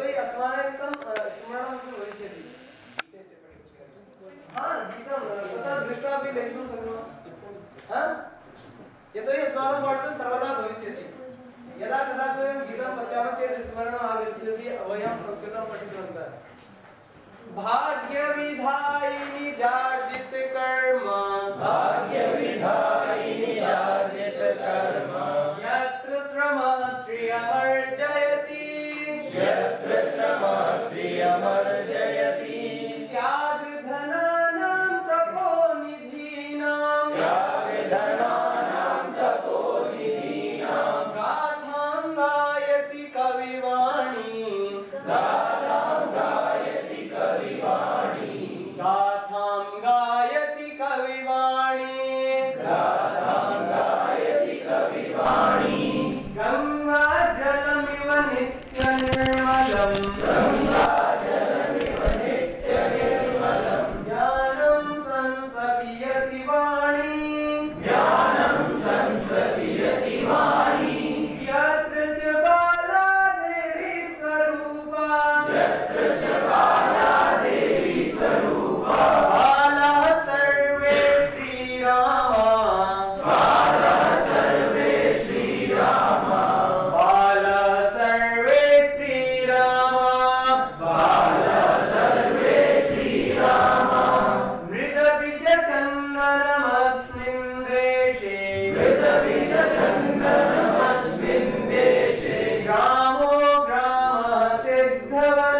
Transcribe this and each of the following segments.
यतो अस्माकं स्मरणं तु भविष्यति हा, गीतं तथा दृष्ट्वा लेखितुं शक्नुमः अस्माकं सर्वदा भविष्यति यदा तो वयं गीतं पश्यामः चेत् स्मरणम् आगच्छति वयं संस्कृतं पठितवन्तः। भाग्य जार्जित कर्म। भाग्य Heaven.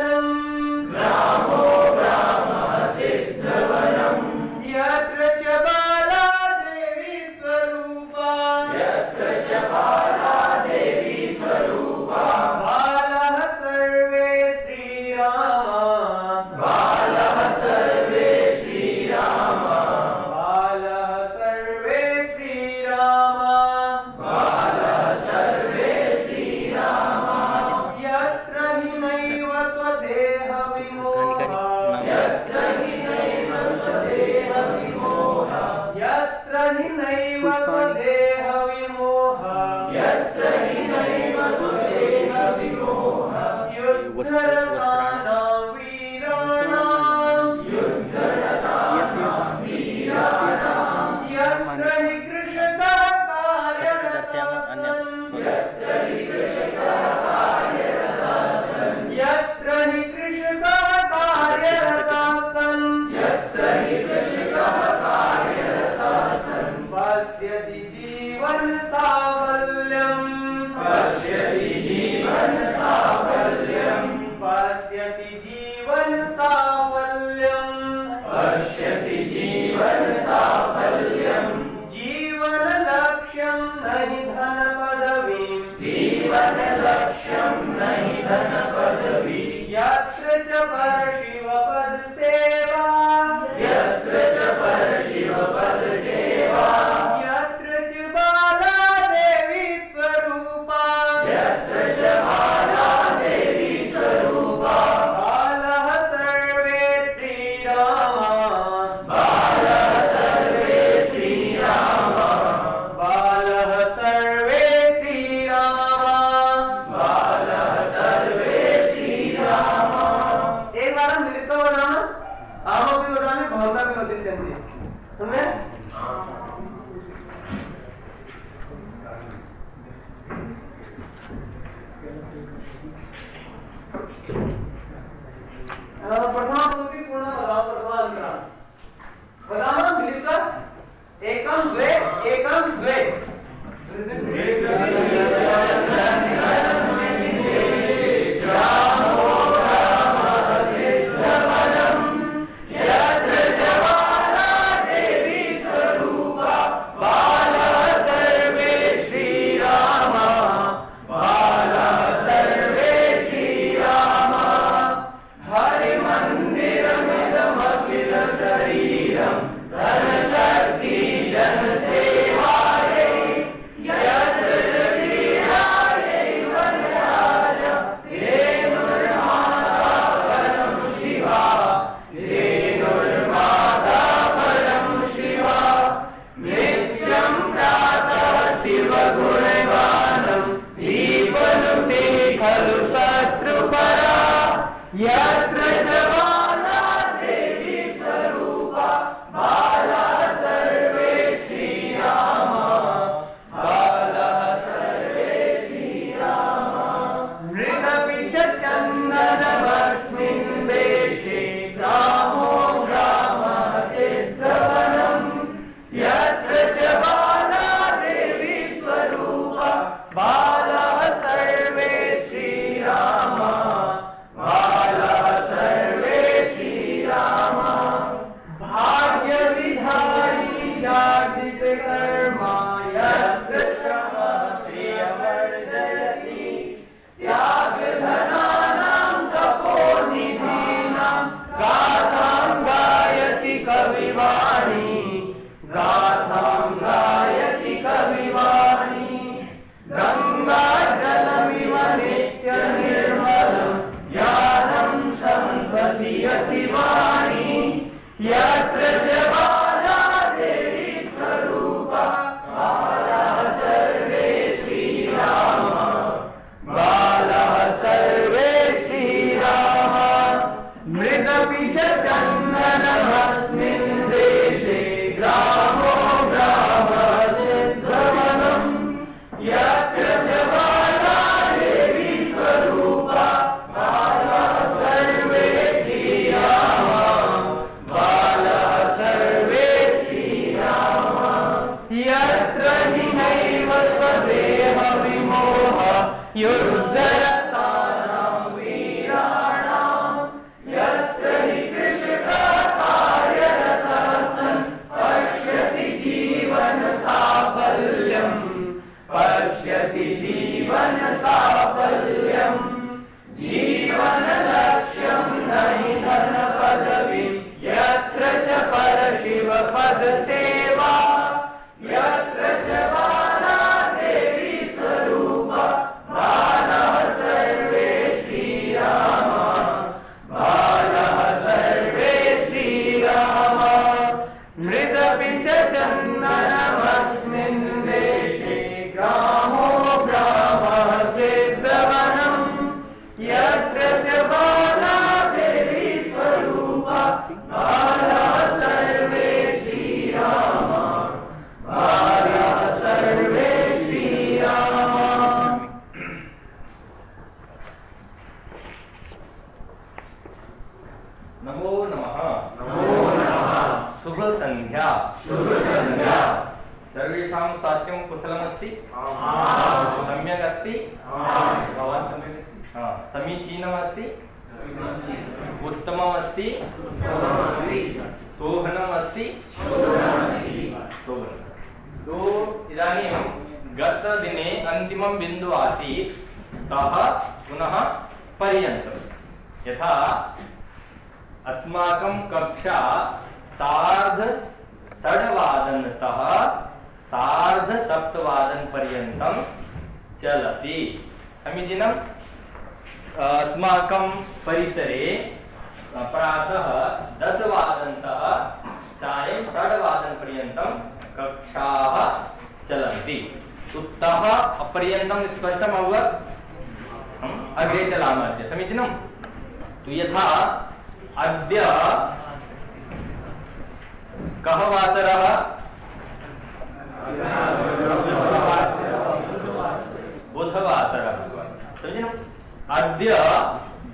अद्य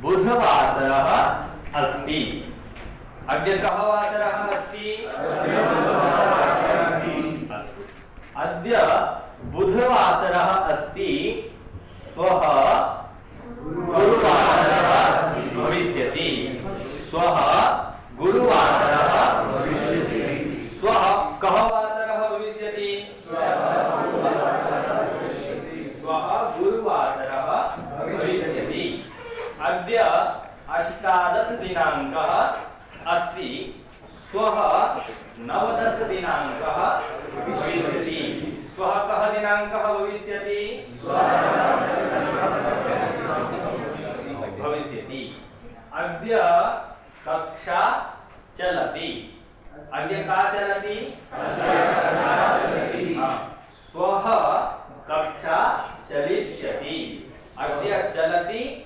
बुधवासरः अस्ति। अद्य कः वासरः अस्ति। अद्य बुधवासरः अस्ति। श्वः गुरुवासरः भविष्यति। श्वः गुरुवासरः भविष्यति श्वः कः वासरः भविष्यति श्वः गुरुवासरः भविष्यति अद्य अष्टादशदिनाङ्कः अस्ति। श्वः नवदशदिनाङ्कः भविष्यति। श्वः कः दिनाङ्कः भविष्यति? भविष्यति। अद्य कक्षा चलति। अद्य का चलति? श्वः कक्षा चलिष्यति। अद्य चलति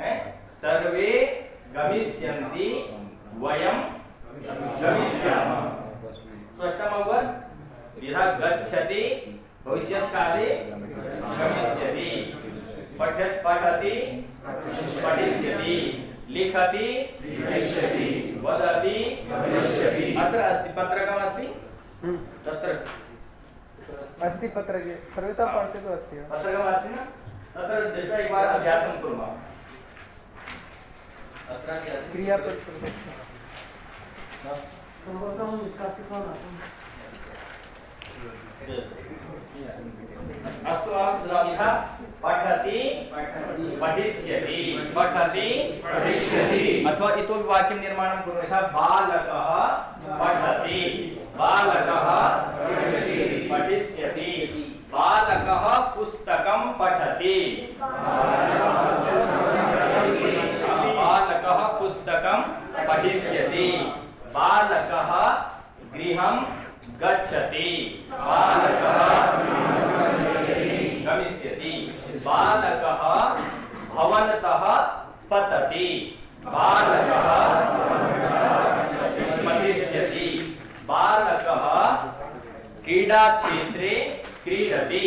सर्वे गमिष्यन्ति वयं गमिष्यामः। स्पष्टम् अभवत् यथा गच्छति भविष्यत्काले गमिष्यति। पठत् पठति पठिष्यति। लिखति लिखिष्यति। वदति वदिष्यति अत्र अस्ति पत्रकमस्ति तत्र। अस्ति पत्रके। सर्वेषां पार्श्वे तु अस्ति। पत्रकमस्ति न? तत्र दृष्ट्वा एकवारम् अभ्यासं कुर्मः। अस्तु अहं यथा पठति, पठिष्यति पठति, पठिष्यति। अथवा इतोपि वाक्यं निर्माणं कुर्मः बालकः पठति, बालकः पठिष्यति। बालकः पुस्तकं पठति। बालकः पुस्तकं पठिष्यति। बालकः गच्छति। बालकः गमिष्यति। बालकः भवनतः पतति। बालकः पठिष्यति। बालकः क्रीडाक्षेत्रे क्रीडति।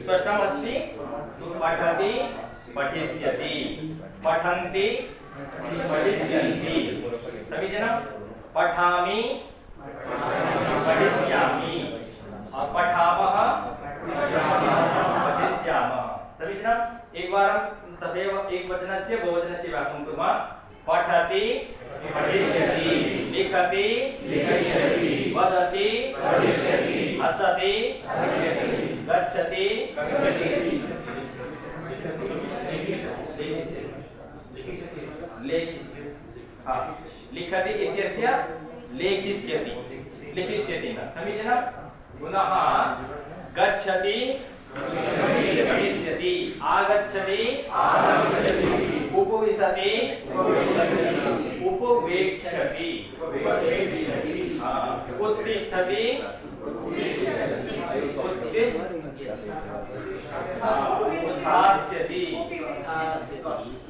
स्पष्टमस्ति। पठति, पठिष्यति। पठन्ति, पठिष्यन्ति। समीचीनं? पठामि, पठिष्यामि। पठामः, पठिष्यामः। समीचीनम् एकवारं तथैव एकवचनस्य बहुवचनस्य पठिष्यति लिखति। वदति। हसति। गच्छति। लिखति इत्यस्य लेखिष्यति। लिखिष्यति न। समीचीनं? पुनः गच्छति। आगच्छति। उपविशति। उपवेक्षति। उत्तिष्ठति। उत्तिष्ठति।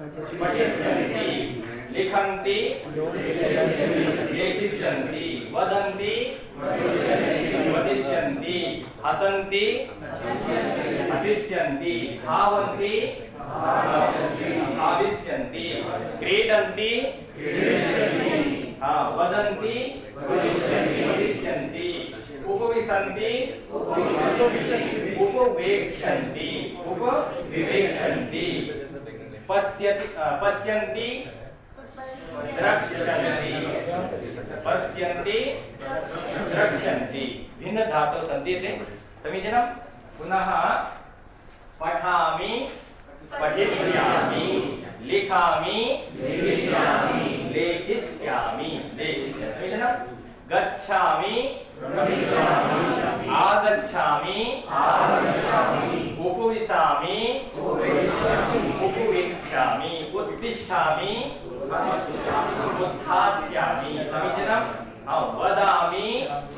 पठिष्यन्ति लिखन्ति, लेखिष्यन्ति, वदन्ति, वदिष्यन्ति, हसन्ति, हसिष्यन्ति धावन्ति धाविष्यन्ति क्रीडन्ति वदन्ति, वदिष्यन्ति उपविशन्ति, उपवेक्षन्ति, उपविवेक्षन्ति। पश्यति पश्यन्ति। द्रक्ष्यन्ति पश्यन्ति। द्रक्ष्यन्ति भिन्न धातवः सन्ति ते। समीचीनं? पुनः पठामि पठिष्यामि लिखामि लिखिष्यामि लेखिष्यामि। लेखिष्यामि। समीचीनं? गच्छामि। आगच्छामि। उपविशामि। उपवेक्ष्यामि उत्तिष्ठामि उत्थास्यामि समीचीनं? हा, वदामि।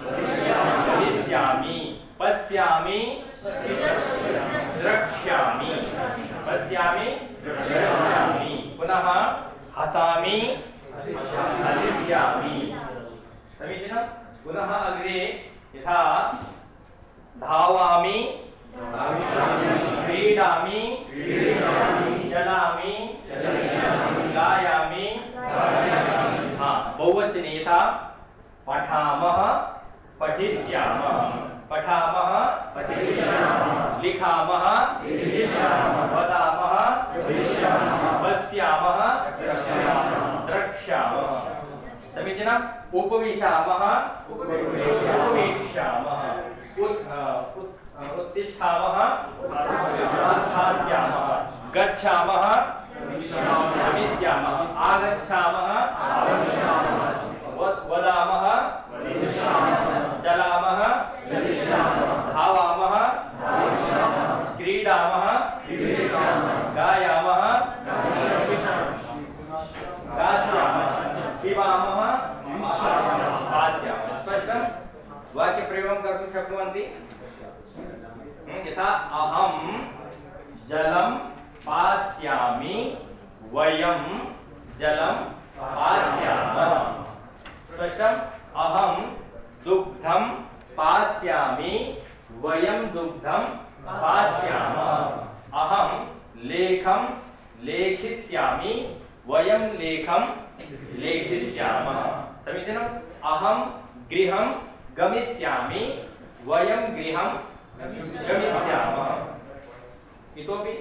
वदिष्यामि पश्यामि। द्रक्ष्यामि। पश्यामि। द्रक्ष्यामि। पुनः हसामि। हसिष्यामि। समीचीनं? पुनः अग्रे यथा धावामि, क्रीडामि चलामि गायामि। हा, बहुवचने यथा पठामः, पठिष्यामः। पठामः ईदिष्यामः वदामः द्रक्ष्यामः। समीचीनम् उपविशामः। अ, उत्तिष्ठामः। उत्थास्यामः गच्छामः। गमिष्यामः आगच्छामः। वद- वदामः चलामः धावामः क्रीडामः गायामः गास्यामः पिबामः पास्यामः स्पष्टं वाक्यप्रयोगं कर्तुं शक्नुवन्ति हम्म, यथा अहं जलं पास्यामि वयं जलं पास्यामः स्पष्टम् अहं दुग्धं पास्यामि वयं दुग्धं पास्यामः अहं लेखं लेखिष्यामि वयं लेखं लेखिष्यामः। समीचीनम् अहं गृहं गमिष्यामि वयं गृहं गमिष्यामः। इतोपि?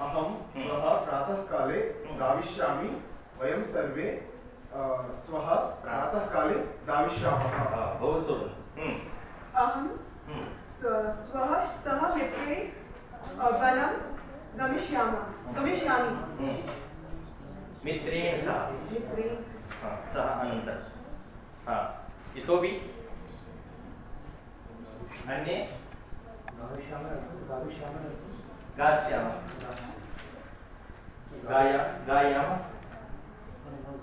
अहं श्वः प्रातःकाले गाविष्यामि वयं सर्वे श्वः प्रातःकाले गाविष्यामः। हा, बहु सुन्दरं। हम्म, अहं हम्म। श्वः सह मित्रे वनं गमिष्यामः। गमिष्यामि। हम्म। मित्रेण सह। मित्रेण हा, अनन्तरं हा इतोपि अन्ये? गास्यामः। गाय गायामः।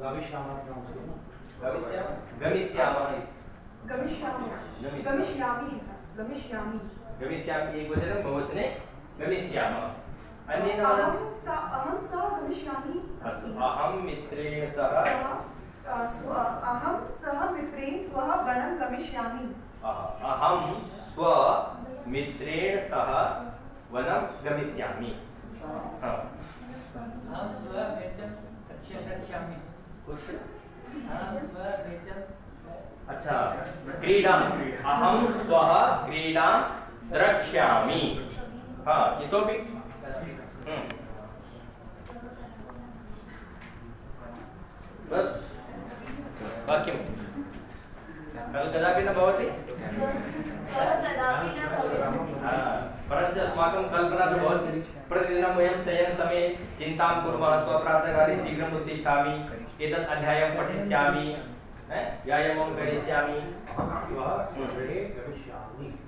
गमिष्यामः। गमिष्यामः। गमिष्यामि। गमिष्यामि। गमिष्यामि। गमिष्यामि। एकवचनं बहुवचने गमिष्यामः। अन्येन अहं सह गमिष्यामि अस्तु। अहं मित्रेण सह स्व अहं सह मित्रेण स्वः वनं गमिष्यामि अह- अहं स्वमित्रेण सह वनं गमिष्यामि। अहं स्ववेतनं कक्ष्य गच्छामि कुत्र? अहं स्ववेतनं अच्छा क्रीडाम् अहं श्वः क्रीडां द्रक्ष्यामि हा इतोपि। बस् वाक्यं कल् कदापि न भवति हा, परन्तु अस्माकं कल्पना तु भवति प्रतिदिनं वयं शयनसमये चिन्तां कुर्मः स्वप्रातःकाले शीघ्रम् उत्तिष्ठामि एतत् अध्यायं पठिष्यामि हे, व्यायामं करिष्यामि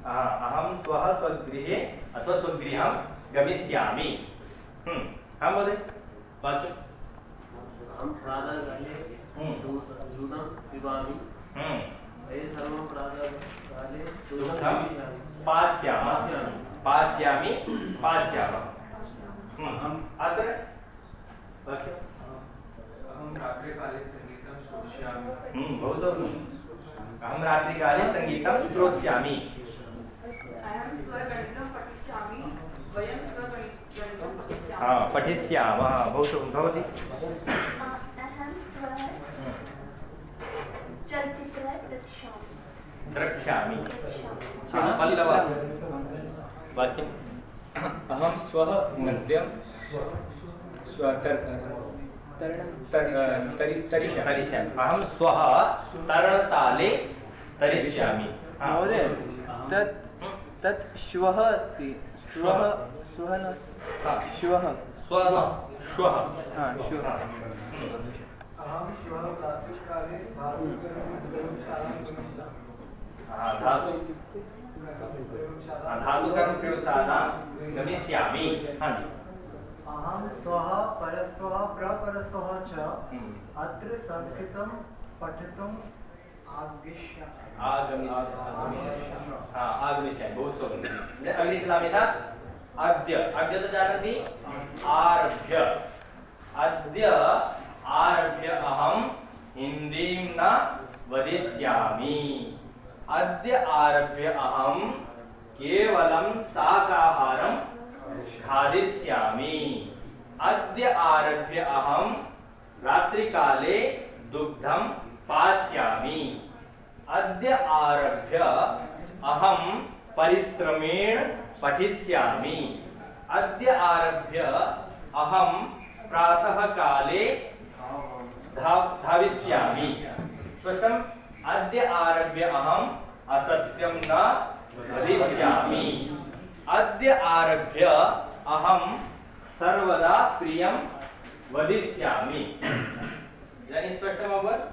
हा, अहं श्वः स्वगृहे अथवा स्वगृहं गमिष्यामि। हम्म, हा महोदय वाक्यं अहं प्रातःकाले हम्म। दूध- दूधं पिबामि हम्म, एतत् सर्वं प्रातःकाले दूधं पास्यामः पास्यामि पास्यामः हम्म, अत्र अहं रात्रिकाले सङ्गीतं श्रोष्यामि। हम्म, बहु सम्यक् अहं रात्रिकाले सङ्गीतं श्रोष्यामि। अहं स्वगणितं पठिष्यामि। वयं स्वगणितं पठिष्यामः हा पठिष्यामः सम्यक् भवति। अहं स्वः चलचित्र द्रक्ष्यामि द्रक्ष्यामि द्रक्ष्यामि पल्लव वाक्यं अहं श्वः स्वतर तरिष्यामि। अहं श्वः तरणताले तरिष्यामि। महोदय तत् तत् श्वः अस्ति। श्वः। श्वः नास्ति। हा, श्वः। श्वः श्वः। हा श्वः। अहं श्वः प्रातःकाले हा, धातु हा, धातुकर्म प्रयोगशाला गमिष्यामि अहं स्वः परस्वः प्रपरस्वः च अत्र संस्कृतं पठितुम् आगमिष्यामि। आगमिष्यामि। हा आगमिष्यामि। बहु सम्यक् अग्रे चलामि यथा अद्य। अद्य तो जानन्ति आरभ्य। अद्य आरभ्य अहम हिंदी न वदिष्यामि। अद्य आरभ्य अहम केवलं शाकाहारं खादिष्यामि। अद्य आरभ्य अहं रात्रिकाले दुग्धं पास्यामि। अद्य आरभ्य अहं परिश्रमेण पठिष्यामि। अद्य आरभ्य अहं प्रातः काले धाविष्यामि। स्पष्टम्? अद्य आरभ्य अहम् असत्यं न वदिष्यामि। अद्य आरभ्य अहं सर्वदा प्रियं वदिष्यामि। इदानीं स्पष्टम् अभवत्?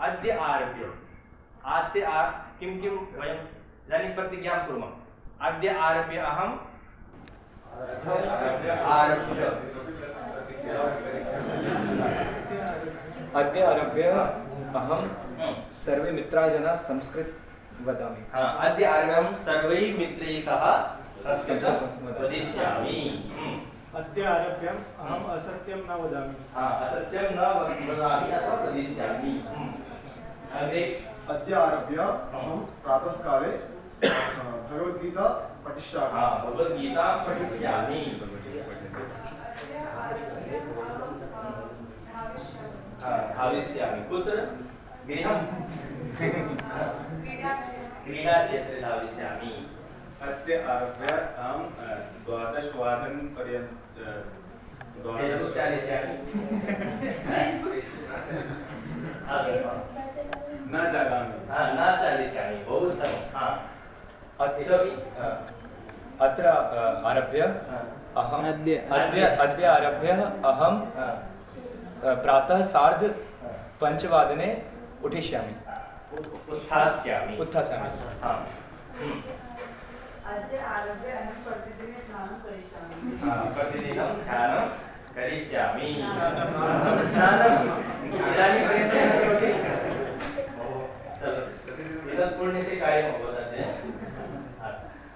अद्य आरभ्य। आ किं किं वयं प्रतिज्ञां कुर्मः। अद्य आरभ्य अहं आरभ्य अद्य आरभ्य अहं सर्वे मित्राः संस्कृत वदामि। हाँ, अद्य आरभ्य अहं सर्वैः मित्रैः सह संस्कृतं वदिष्यामि। हम्म। अद्य आरभ्यम् अहम् असत्यं न वदामि। हाँ, असत्यं न वदामि अथवा वदिष्यामि। हम्म। अग्रे। अद्य आरभ्य अहं प्रातःकाले अ, भगवद्गीता पठिष्यामि। हाँ, भगवद्गीतां पठिष्यामि। हाँ, धाविष्यामि कुत्र गृहं क्रीडाक्षेत्रे धाविष्यामि अद्य आरभ्य अहं द्वादशवादनपर्यन्त द्वादश फेसबुक चालिष्यामि न जागामि। हाँ, न चालिष्यामि बहु उत्तमं। हाँ। अत्र आरभ्य अहम् अद्य अद्य. अद्य आरभ्य अहं प्रातः सार्ध पञ्चवादने उठिष्यामि। उत्थास्यामि। उत्थास्यामि। हाँ. प्रतिदिनं करिष्यामि। ध्यानं इदानीं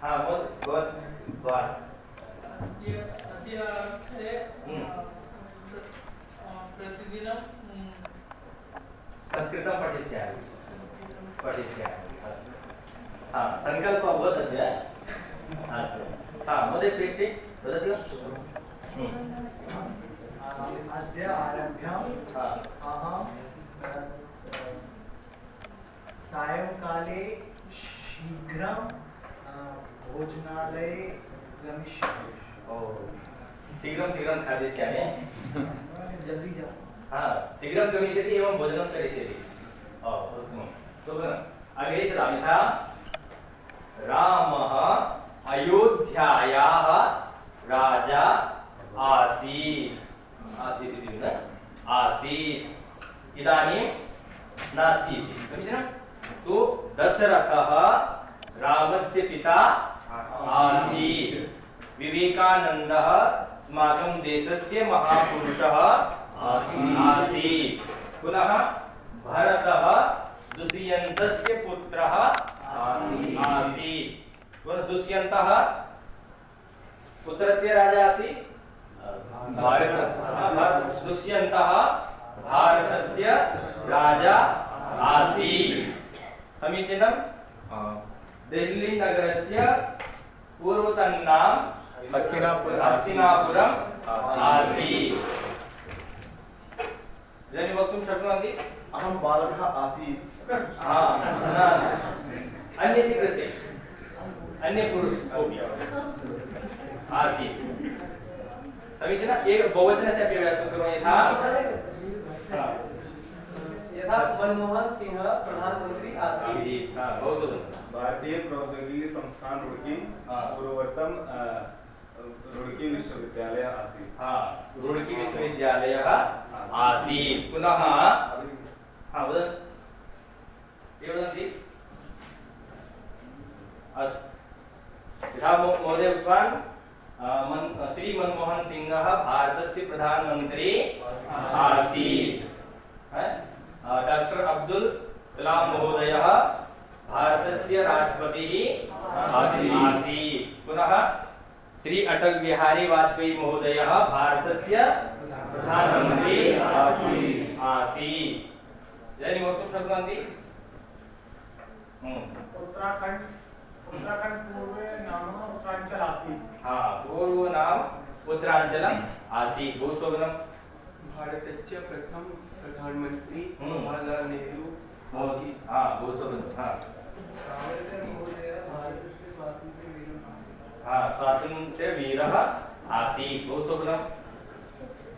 चलो इदं पुण्यस्य कार्यम् अभवत् अद्य अस्तु। हाँ भवत् भवत् भवान् प्रतिदिनं संस्कृतं पठिष्यामि पठिष्यामि हा। सङ्कल्पः अभवत् अद्य अस्तु हा महोदय पृष्ठे वदति वा। अद्य आरभ्यम्। हा। अहं सायङ्काले शीघ्रं भोजनालये गमिष्यामि। ओ शीघ्रं शीघ्रं खादिष्यामि। जल्दी जाओ हा शीघ्रं गमिष्यति एवं भोजनं करिष्यति। ओ उत्तमं। सुखम् अग्रे चलामि। यथा रामः अयोध्यायाः राजा आसीत्। आसीत् इति न आसीत्। इदानीं नास्ति इति। समीचीनं तु दशरथः रामस्य पिता आसीत्। विवेकानन्दः अस्माकं देशस्य महापुरुषः आसीत्। पुनः भरतः दुष्यन्तस्य पुत्रः आसीत्। पुनः दुष्यन्तः कुत्रत्य राजा आसीत्? भारत। दुष्यन्तः भारतस्य राजा आसीत्। समीचीनं? दिल्ली नगरस्य पूर्वतन्नां हस्तिनापुर हस्तिनापुरम् आसीत्। इदानीं वक्तुं शक्नुवन्ति? अहं बालकः आसीत्। अन्यस्य कृते। अन्य आसीत्। समीचीनं एक बहुवचनस्य अपि अभ्यासं कुर्मः यथा। यथा मनमोहन सिंह प्रधानमंत्री आसीत्। हा, बहु सुन्दरं भारतीय प्रौद्योगिकी संस्थान रुड़की हाँ। पूर्वतम रुड़की विश्वविद्यालय आसीत् हा रुड़की विश्वविद्यालयः आसीत् पुनः हा वदतु के वदन्ति यथा महोदय उक्तवान् मन् श्री मनमोहन सिंहः भारतस्य प्रधानमन्त्री आसीत्। डॉक्टर अब्दुल कलाम महोदयः भारतस्य राष्ट्रपतिः आसीत्। पुनः श्री अटल बिहारी वाजपेयी महोदयः भारतस्य प्रधानमन्त्री आसीत्। आसीत्। इदानीं वक्तुं शक्नुवन्ति हम्म। उत्तराखण्ड उत्तराखण्ड पूर्वे नाम उत्तराञ्चल आसीत्। हा पूर्व नाम उत्तराञ्चलम् आसीत्। बहु शोभनं भारतस्य प्रथम प्रधानमंत्री हम्म। जवाहरलाल नेहरू हा बहु शोभनं हा। हाँ स्वातन्त्र्यवीरः आसीत्, बहु शोभनम्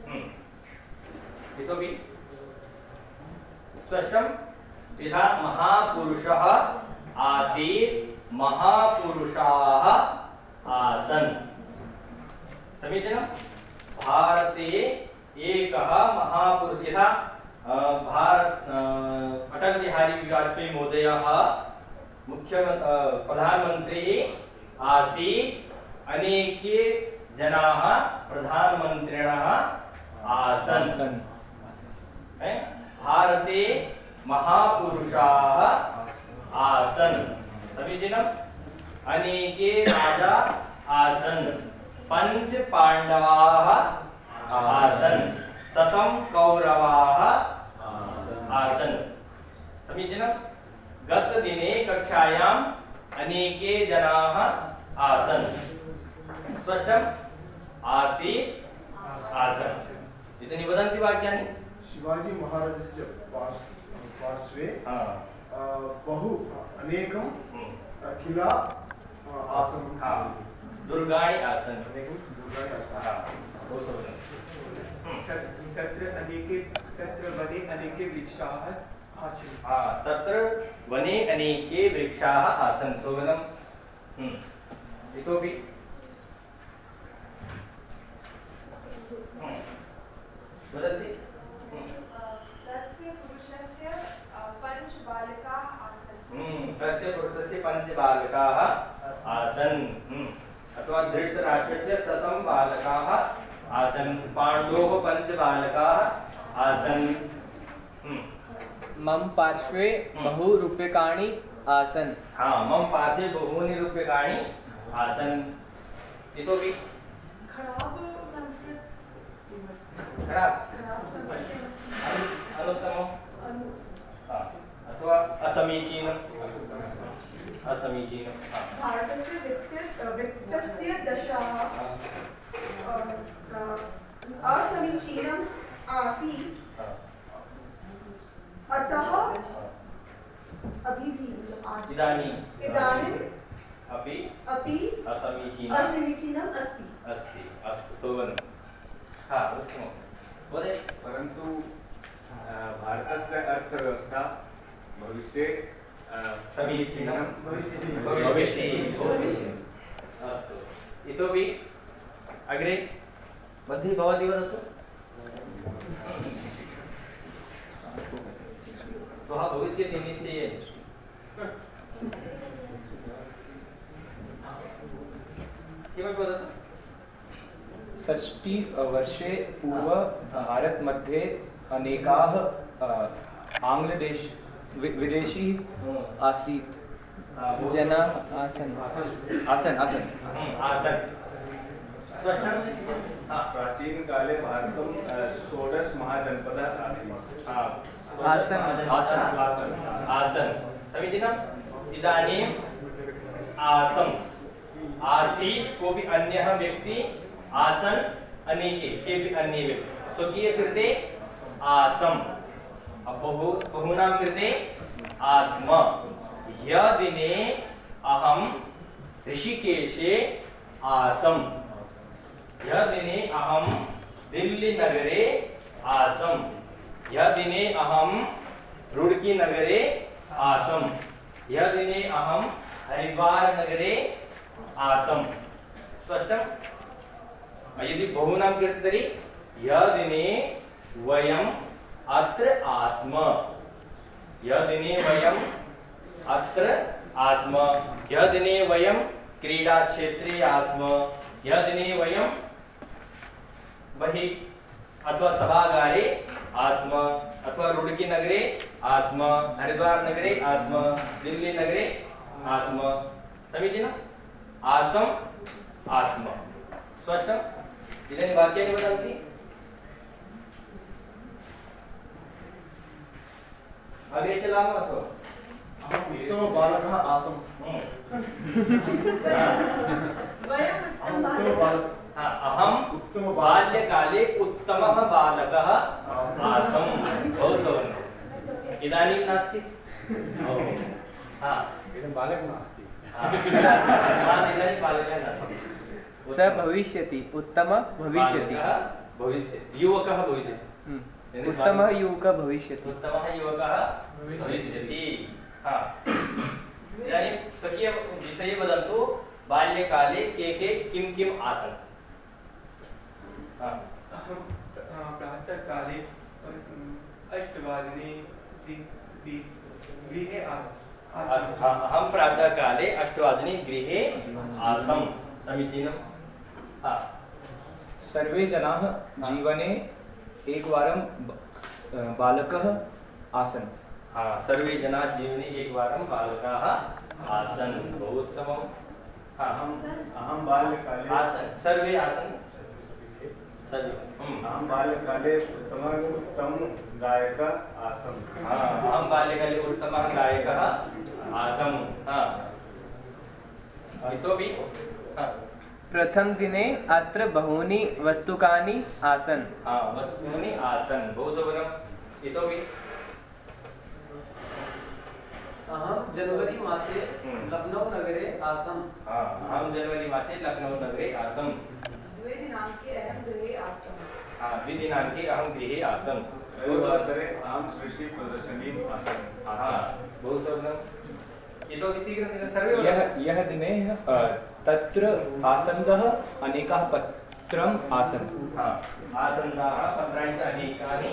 हम्म। इतोपि स्पष्टं, यथा महापुरुषः आसीत् भारत अटल बिहारी वाजपेयी महोदयः मुख्य प्रधानमन्त्री आसीत् अनेके जनाः प्रधानमन्त्रिणः आसन्। हैं? भारते महापुरुषाः आसन्। समीचीनम् अनेके राजा आसन्। पञ्च पाण्डवाः आसन्। शतं कौरवाः आसन्। समीचीनं गतदिने कक्षायाम् अनेके जनाः आसन्। स्पष्टम्? आसीत् आसन्। इति वदन्ति वाक्यानि? शिवाजी महाराजस्य पार्श्- पार्श्वे बहु अनेकं हम्म। किला अ, आसन्। हा। दुर्गाणि आसन्। अनेकं दुर्गाणि आसन्। हा। बहु तत्र अनेके तत्र वने अनेके वृक्षाः हा तत्र वने अनेके वृक्षाः आसन् शोभनम् हम्म। इतोपि हम्म। वदन्ति हम्म। तस्य पुरुषस्य अ, पञ्च बालकाः आसन्। अथवा धृतराष्ट्रस्य शतं बालकाः आसन् पाण्डोः पञ्च बालकाः आसन्। मम पार्श्वे बहु रूप्यकाणि आसन्। हाँ मम पार्श्वे बहूनि रूप्यकाणि आसन्। इतोपि। खराब संस्कृत खराब। खराब संस्कृत अनु- अनुत्तमम् अनु। हाँ, अथवा असमीचीनम् असमीचीनं हाँ, भारतस्य वित्त वित्तस्य दशा असमीचीनम् आसीत्। अतः। अभी भी मतलब आज अपि अपि असमीचीनम्। असमीचीनम् अस्ति। अस्ति अस्तु शोभनं हा उत्तमं वदे परन्तु भारतस्य अर्थव्यवस्था भविष्ये समीचीनं। भविष्यति। अस्तु। इतोपि अग्रे मध्ये भवती वदतु। श्वः भविष्यति निश्चयेन किमपि वदतु षष्टि वर्षे पूर्व भारत मध्ये अनेकाः आङ्ग्लदेश विदेशी आसीत्। जनाः आसन्। आसन् आसन्। आसन्। हा प्राचीन काले भारतं षोडश महाजनपदः आसीत्। हा। आसन् आसन् आसन् समीचीनम् इदानीम् आसम् आसीत् कोऽपि अन्यः व्यक्ति आसन् अनेके केऽपि अन्ये व्यक्ति स्वकीयकृते आसम् बहु बहूनां कृते आस्म ह्यदिने अहं ऋषिकेशे आसम् ह्यदिने अहं दिल्लीनगरे आसम् ह्यदिने अहं रुड्कीनगरे आसम्। ह्यदिने अहं हरिद्वारनगरे आसम्। स्पष्टम्? यदि बहूनां कृते तर्हि? ह्यदिने वयम् अत्र आस्म। ह्यदिने वयम् अत्र आस्म। ह्यदिने वयं क्रीडाक्षेत्रे आस्म। ह्यदिने वयं बहिः अथवा सभागारे आस्म अथवा रुडकी नगरे आस्म हरिद्वार नगरे आस्म दिल्ली नगरे आस्म। समीचीनम् आसम् आस्म। स्पष्टम् इदानीं वाक्यानि वदन्ति अग्रे चलामः अथवा। अहम् उत्तमबालकः आसम्? वयम् अहम् अहम् बाल्यकाले उत्तमः बालकः आसम्। बहु सौम्यम् इदानीं नास्ति? हा। बालकः नास्ति। हाँ, इदानीं बालकः नास्ति। स भविष्यति उत्तम भविष्यति। भविष्यति। युवकः भविष्यति। हम्म। उत्तमः युवकः भविष्यति। उत्तमः युवकः भविष्यति। हा। इदानीं स्वकीयविषये वदन्तु बाल्यकाले के के किं किम् आसन्? हा अहं अ, प्रातःकाले अम, अष्टवादने गृहे अहं प्रातःकाले अष्टवादने गृहे आसम्। समीचीनं? सर्वे जनाः जीवने एकवारं बालकः आसन्। हा सर्वे जनाः जीवने एकवारं बालकाः आसन्। बहु उत्तमं हा। अहम् अहं बाल्यकाले आसन्। सर्वे आसन्? अहं बाल्यकाले उत्तम उत्तम गायकः आसम्। हा, अहं बाल्यकाले उत्तमः गायकः आसम्। हा। इतोपि हा। प्रथमदिने अत्र बहूनि वस्तुकानि आसन्। हा वस्तूनि आसन्। बहु सफलम् इतोपि अहं जनवरी मासे हम्म। लखनौ नगरे आसम्। हा अहं जनवरी मासे लखनौ नगरे आसम्। द्विदिनाङ्के अहं गृहे आसम्। रविवासरे अहं सृष्टिप्रदर्शनीम् आसम्। आसम्। बहु सफलम् इतोपि शीघ्रं सर्वे यः यः दिने तत्र आसन्दः अनेकाः पत्रम् आसन्। हा। आसन्दाः पत्राणि च अनेकानि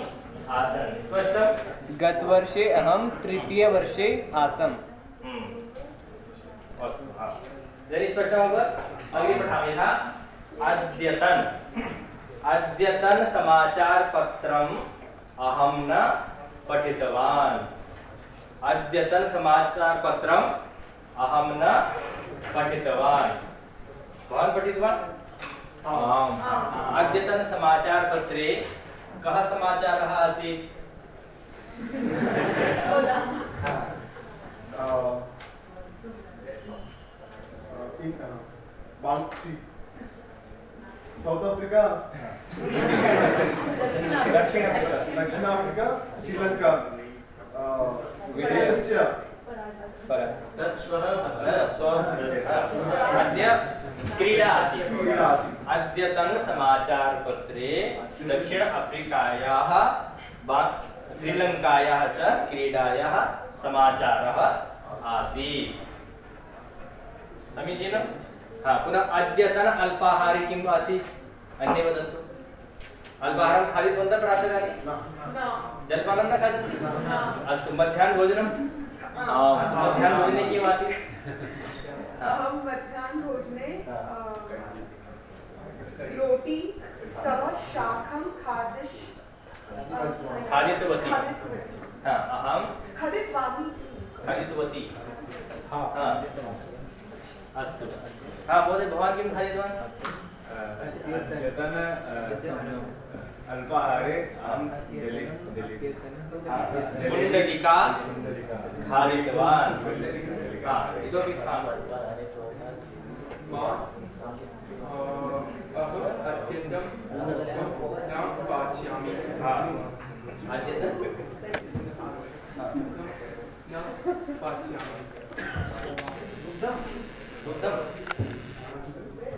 आसन्। स्पष्टम्? गतवर्षे अहं तृतीयवर्षे आसम्। हम्म। अस्तु हा। अग्रे पठामि यथा। अद्यतन अद्यतन समाचारपत्रम् अहं न पठितवान् अद्यतन समाचारपत्रम् अहं न पठितवान् भवान् पठितवान् अद्यतन समाचारपत्रे कः समाचारः आसीत् Uh, uh, in uh, Bansi, South Africa, दक्षिण आफ्रिका दक्षिण आफ्रिका श्रीलङ्का uh, देशस्य पर तत् श्वः अद्य क्रीडा आसीत् क्रीडा अद्यतन समाचार पत्रे दक्षिण अफ्रीकायाः वा श्रीलङ्कायाः च क्रीडायाः समाचारः आसीत् समीचीनं हा पुनः अद्यतन अल्पाहारे किम् आसीत् अन्ये वदन्तु। अल्पाहारं खादितवन्तः प्रातःकाले जलपानं न खादन्ति अस्तु आम् मध्याह्नभोजने किम् आसीत्। अहं मध्याह्नभोजने रोटी खादितवती। हा अहं खादितवामि खादितवती। हा हा। अस्तु। हा महोदय भवान् किं खादितवान् अल्पाहारे अहं जलि जलि। कुण्डलिका खादितवान् इतोपि अहम् अत्यन्तं न पाचयामि न पाचयामि दुग्धम्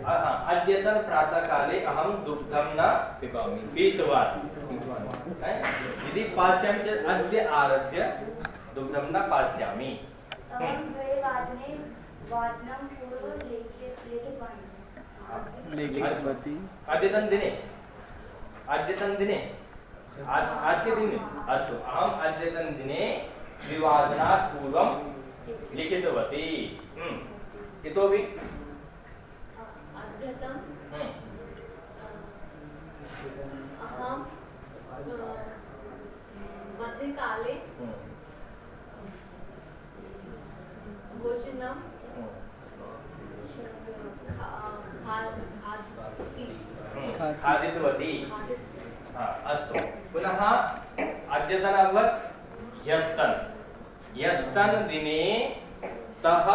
हा, अद्यतन प्रातःकाले अहं दुग्धं न पिबामि। पीतवान्। यदि पास्यामि चेत् अद्य आरभ्य दुग्धं न पास्यामि। अद्यतन दिने अद्यतन दिने आज आज के दिन। अस्तु। अहम् अद्यतन दिने द्विवादनात् पूर्वं लिखितवती। हम्म। इतोपि मध्यकाले। भोजनं। खादितवती। खादितवती अस्तु। पुनः अद्यतन अभवत् ह्यस्तन ह्यस्तन दिने स्तः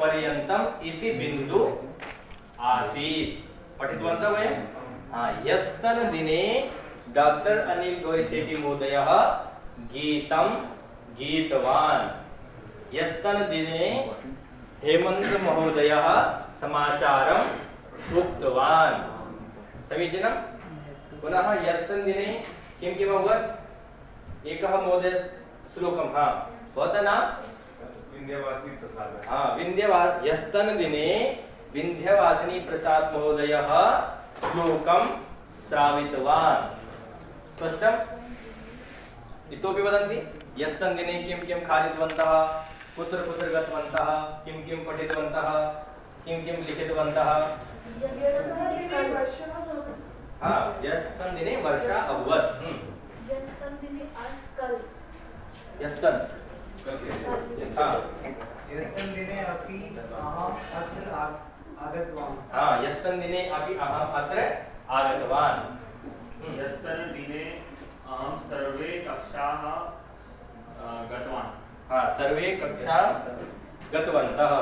पर्यन्तम् इति बिन्दु आसीत्। पठितवन्तः वयं? हा, दिने डॉक्टर अनिल गोयसेटी महोदयः गीतं गीतवान्। ह्यस्तन दिने हेमंत महोदयः समाचारम् उक्तवान् समीचीनं? पुनः यस्मिन् दिने किं किम् अभवत्? एकः महोदय श्लोकं हा। भवतः नाम? विन्ध्यवासिनी प्रसाद। हा विन्ध्यवा यस्तन् दिने विन्ध्यवासिनी प्रसाद महोदयः श्लोकं श्रावितवान्। स्पष्टम्? इतोपि वदन्ति यस्तन् दिने किं किं खादितवन्तः कुत्र कुत्र गतवन्तः किं किं पठितवन्तः किं किं लिखितवन्तः। हा यस्तन् दिने वर्षा अभवत्। हम्म, यस्तन् हा। दिने अपि अहम् अत्र आगतवान्। हा यस्तन् दिने अपि अहम् अत्र आगतवान्। हम्म, यस्तन दिने अहं सर्वे कक्षाः गतवान्। हा सर्वे कक्षा गतवन्तः।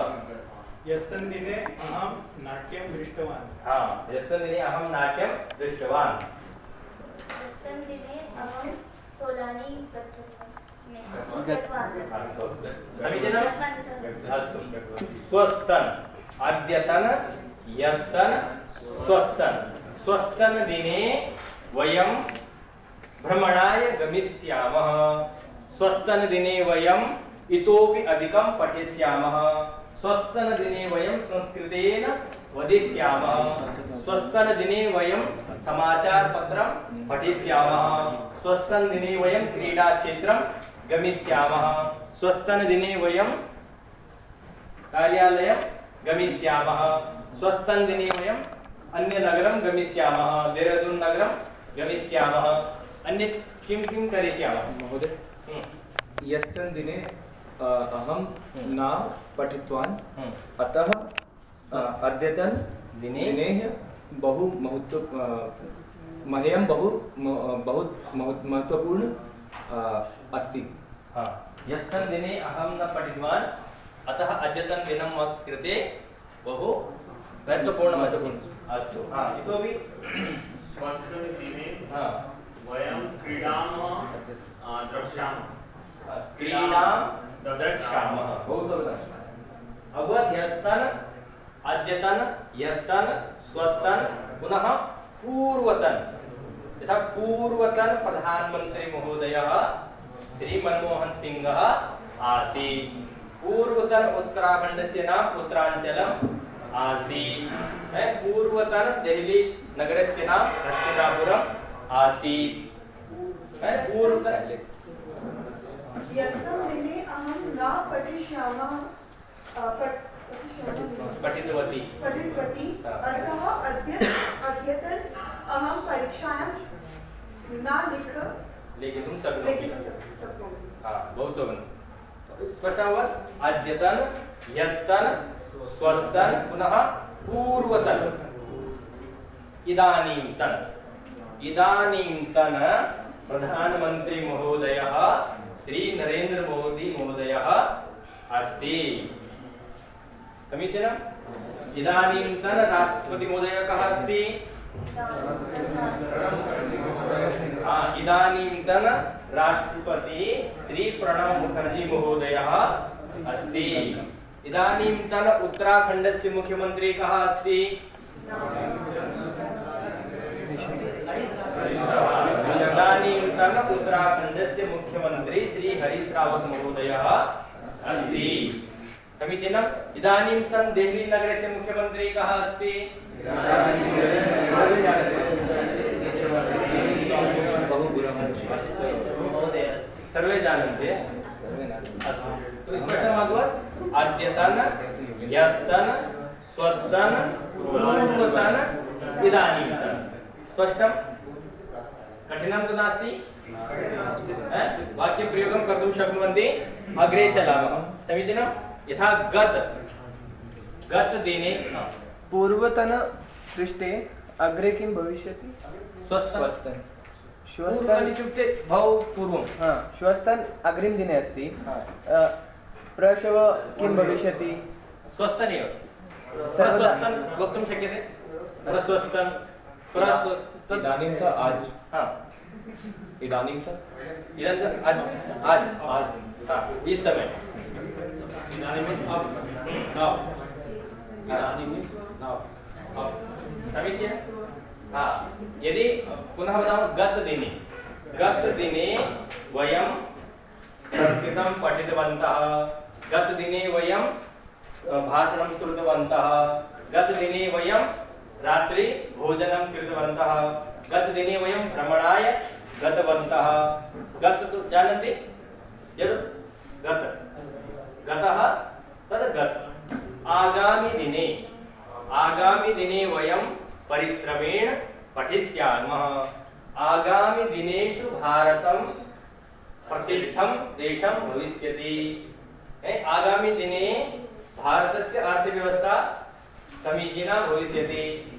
यस्तन् दिने अहं नाट्यं दृष्टवान्। हा यस्तन् दिने अहं नाट्यं दृष्टवान्। यस्तम दिने अहम सोलानी समीचीनम् स्वस्तन् अद्यतन, यस्तन स्वस्तन स्वस्तन दिने वयं भ्रमणाय गमिष्यामः। स्वस्तन दिने वयं इतोपि अधिकं पठिष्यामः। स्वस्तन दिने वयं संस्कृतेन वदिष्यामः। स्वस्तन दिने वयं समाचारपत्रं पठिष्यामः। स्वस्तन दिने वयं क्रीडाक्षेत्रं गमिष्यामः। स्वस्तन दिने वयं कार्यालयं गमिष्यामः। स्वस्तन दिने वयम् अन्यनगरं गमिष्यामः। देहरादून नगरं गमिष्यामः। अन्य किं किं करिष्यामः? महोदय हम्म, दिने अ, अहं न पठितवान्। हम्म। अतः अद्यतन दिने? दिने बहु महत्व मह्यं बहु म- बहु महत्वपूर्ण अस्ति। हा। यस्मिन् दिने अहं न पठितवान्। अतः अद्यतन दिनं मम कृते बहु महत्वपूर्णमस्ति अस्तु। हा इतोपि स्वस्मिन् दिने हा। वयं क्रीडां अ, द्रक्ष्यामः। क्रीडां द्रक्ष्यामः बहु सुन्दरम् अभवत् यस्तन अद्यतन यस्तन स्वस्तन पुनः पूर्वतन। यथा पूर्वतन प्रधानमंत्री महोदय श्री मनमोहन सिंहः आसी पूर्वतन उत्तराखण्डस्य नाम उत्तराञ्चलम् आसीत्। है, पूर्वतन देहली नगरस्य नाम हस्तिनापुरम् आसीत्। है, पूर्वतन यस्मिन् दिने अहं न पठिष्यामः पठितवती। पठितवती। अतः अद्य अद्यतन अहं परीक्षायां न लिख लेखितुं शक्नोति लेखितुं शक्- शक्नोमि। हा बहु सुगन्धं स्पष्टमभवत् अद्यतन ह्यस्तन स्वस्तन पुनः पूर्वतन। इदानीन्तन इदानीन्तन प्रधानमन्त्री महोदयः श्री नरेन्द्र मोदी महोदयः अस्ति। समीचीनम् इदानीन्तन राष्ट्रपति महोदयः कः अस्ति इदानीन्तन राष्ट्रपति श्री प्रणब मुखर्जी महोदयः अस्ति। इदानीन्तन उत्तराखण्डस्य मुख्यमन्त्री कः अस्ति? इदानीन्तन उत्तराखण्डस्य मुख्यमन्त्री श्री हरीश रावत महोदयः अस्ति। समीचीनम् इदानीन्तन देहली नगरस्य मुख्यमन्त्री कः अस्ति सर्वे जानन्ति? तो स्पष्टमभवत् अद्यतन ह्यस्तन स्वस्तन पूर्वतन तु नास्ति। है? वाक्यप्रयोगं कर्तुं शक्नुवन्ति। अग्रे चलामः। समीचीनं? यथा गत गतदिने हा, पूर्वतन पृष्ठे अग्रे किं भविष्यति? स्वस्तन श्वस्तन इत्युक्ते बहु पूर्वं। हा श्वस्तन अग्रिमदिने अस्ति। प्रसव किं भविष्यति? स्वस्थनेव सर्वदा- स्वस्थं वक्तुं शक्यते? प्रस्वस्थ इदानीं तु आज। हा। इदानीं तक इधर आज। आज। आज। हाँ इस समय। Up. Now. now. हाँ यदि पुनः वदामः गत दिने गत दिने वयं संस्कृतं पठितवन्तः गत दिने वयं अ, भाषणं श्रुतवन्तः गत दिने वयं रात्रि भोजनं कृतवन्तः गत दिने वयं भ्रमणाय गतवन्तः गत तु गत गतः तद् गत। आगामि दिने आगामि दिने वयं परिश्रमेण पठिष्यामः। आगामि दिनेषु भारतं प्रतिष्ठं देशं भविष्यति। ए, आगामि दिने भारतस्य अर्थव्यवस्था समीचीना भविष्यति।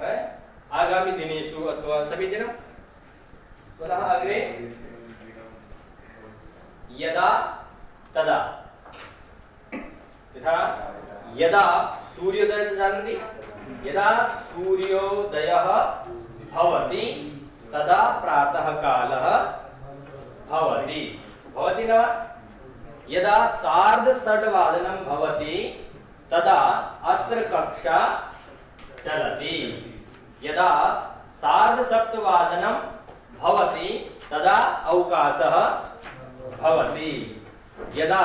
ए, आगामि दिनेषु अथवा समीचीनं? पुनः अग्रे। यदा तदा। यथा, यदा सूर्योदय जानन्ति यदा सूर्योदयः भवति, तदा प्रातःकालः भवति। भवति न वा? यदा सार्धषड्वादनं भवति, तदा अत्र कक्षा चलति। यदा सार्धसप्तवादनं भवति, तदा अवकाशः भवति। यदा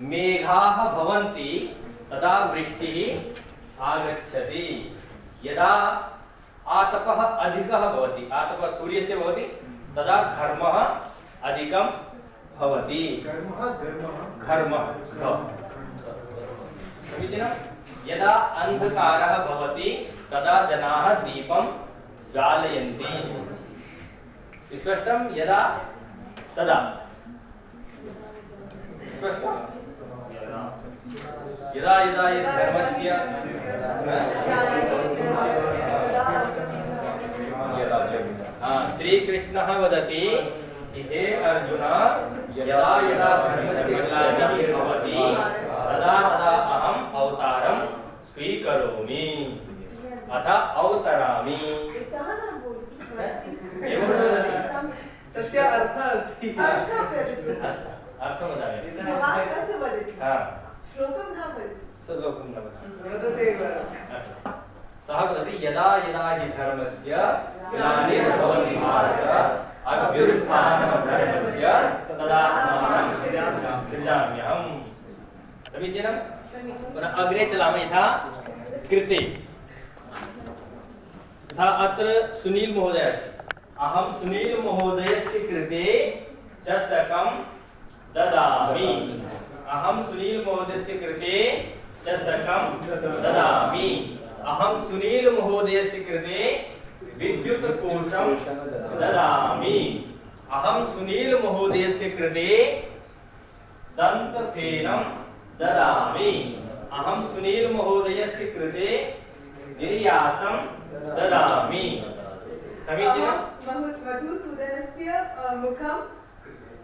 मेघाः भवन्ति तदा वृष्टिः आगच्छति। यदा आतपः अधिकः भवति आतपः सूर्यस्य भवति तदा घर्मः अधिकं भवति। घर्मः। समीचीनं? यदा अन्धकारः भवति तदा जनाः दीपं ज्वालयन्ति स्पष्टं? यदा तदा। यदा यदा हि धर्मस्य हाँ, श्रीकृष्णः वदति हे अर्जुन यदा यदा धर्मस्य ग्लानिर्भवति तदा तदा अहम् अवतारं स्वीकरोमि अथ अवतरामि तस्य अर्थः अस्ति अस्तु अर्थं वदामि हा श्लोकं न वदति। सः वदति यदा यदा हि धर्मस्य ग्लानिर्भवति भारत अभ्युत्थानधर्मस्य तदात्मानं सृजाम्यहम् समीचीनं पुनः अग्रे चलामः यथा कृते तथा अत्र सुनील महोदय अस्ति अहं सुनील महोदयस्य कृते चषकं ददामि। अहं सुनील महोदयस्य कृते चषकं ददामि। अहं सुनील महोदयस्य कृते विद्युत् कोशं ददामि। अहं सुनील महोदयस्य कृते दन्तफेनं ददामि। अहं सुनील महोदयस्य कृते निर्यासं ददामि। समीचीनं? मधु- मधुसूदनस्य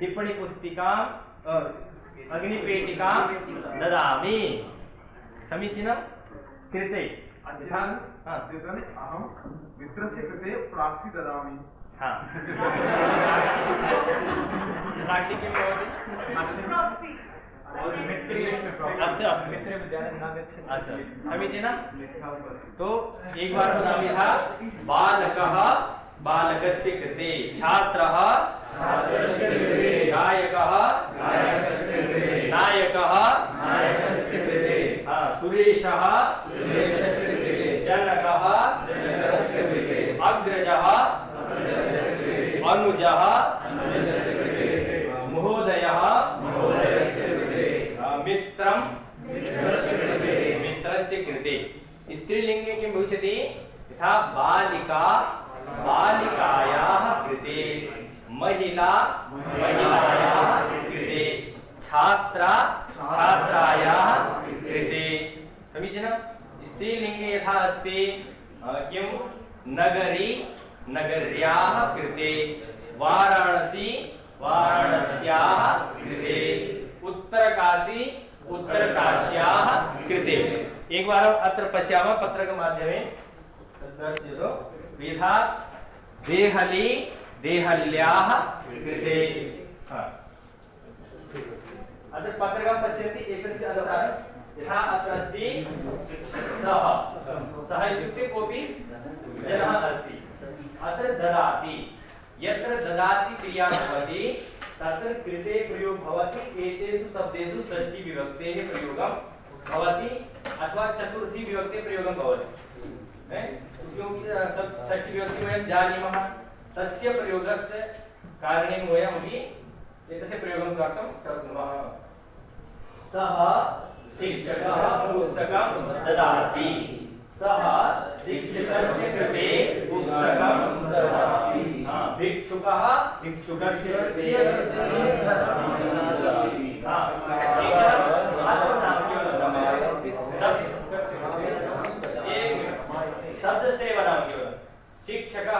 टिप्पणीपुस्तिकां पुस्तिका अग्निपेटिका ददामि। समीचीनं? कृते। हा, अहं मित्रस्य कृते प्राक्सि ददामि। हा। किं भवति? अस्तु अस्तु। अच्छा समीचीनं? तो एक बार बालकः बालकस्य कृते छात्रः छात्रस्य कृते गायकः गायकस्य कृते नायकः नायकस्य कृते हा सुरेशः सुरेशस्य कृते जनकः जनकस्य कृते अग्रजः अग्रजस्य कृते अनुजः अनुजस्य कृते महोदयः महोदयस्य कृते मित्रं मित्रस्य कृते मित्रस्य कृते यथा बालिका बालिकायाः कृते। महिला महिलायाः कृते। छात्रा छात्रायाः कृते। समीचीनं। स्त्रीलिङ्गे यथा अस्ति किं? नगरी नगर्याः कृते। वाराणसी वाराणस्याः कृते। उत्तरकाशी उत्तरकाश्याः कृते। एकवारम् अत्र पश्यामः पत्रकमाध्यमेन पश्यतु यथा देहली देहल्याः कृते। अत्र पत्रकं पश्यन्ति, एतस्य अनुसारं यथा अत्र अस्ति, सः। सः इत्युक्ते कोऽपि जनः अस्ति अत्र ददाति। यत्र ददाति क्रिया भवति, तत्र कृते प्रयोग भवति, एतेषु शब्देषु षष्ठी विभक्तेः प्रयोगं भवति, अथवा चतुर्थी विभक्ते प्रयोगं भवति। क्योंकि सब षष्ठी विभक्ति वयं जानीमः। तस्य प्रयोगस्य कारणेन वयमपि एतस्य प्रयोगं कर्तुं शक्नुमः। सः शिक्षकः पुस्तकं ददाति। सः शिक्षकस्य कृते पुस्तकं ददाति। भिक्षुकः भिक्षुकस्य कृते ददाति हा, एकवारम् आत्मनाम केवलं एक शब्द से बनाओ केवल शिक्षकः शिक्षकस्य कृते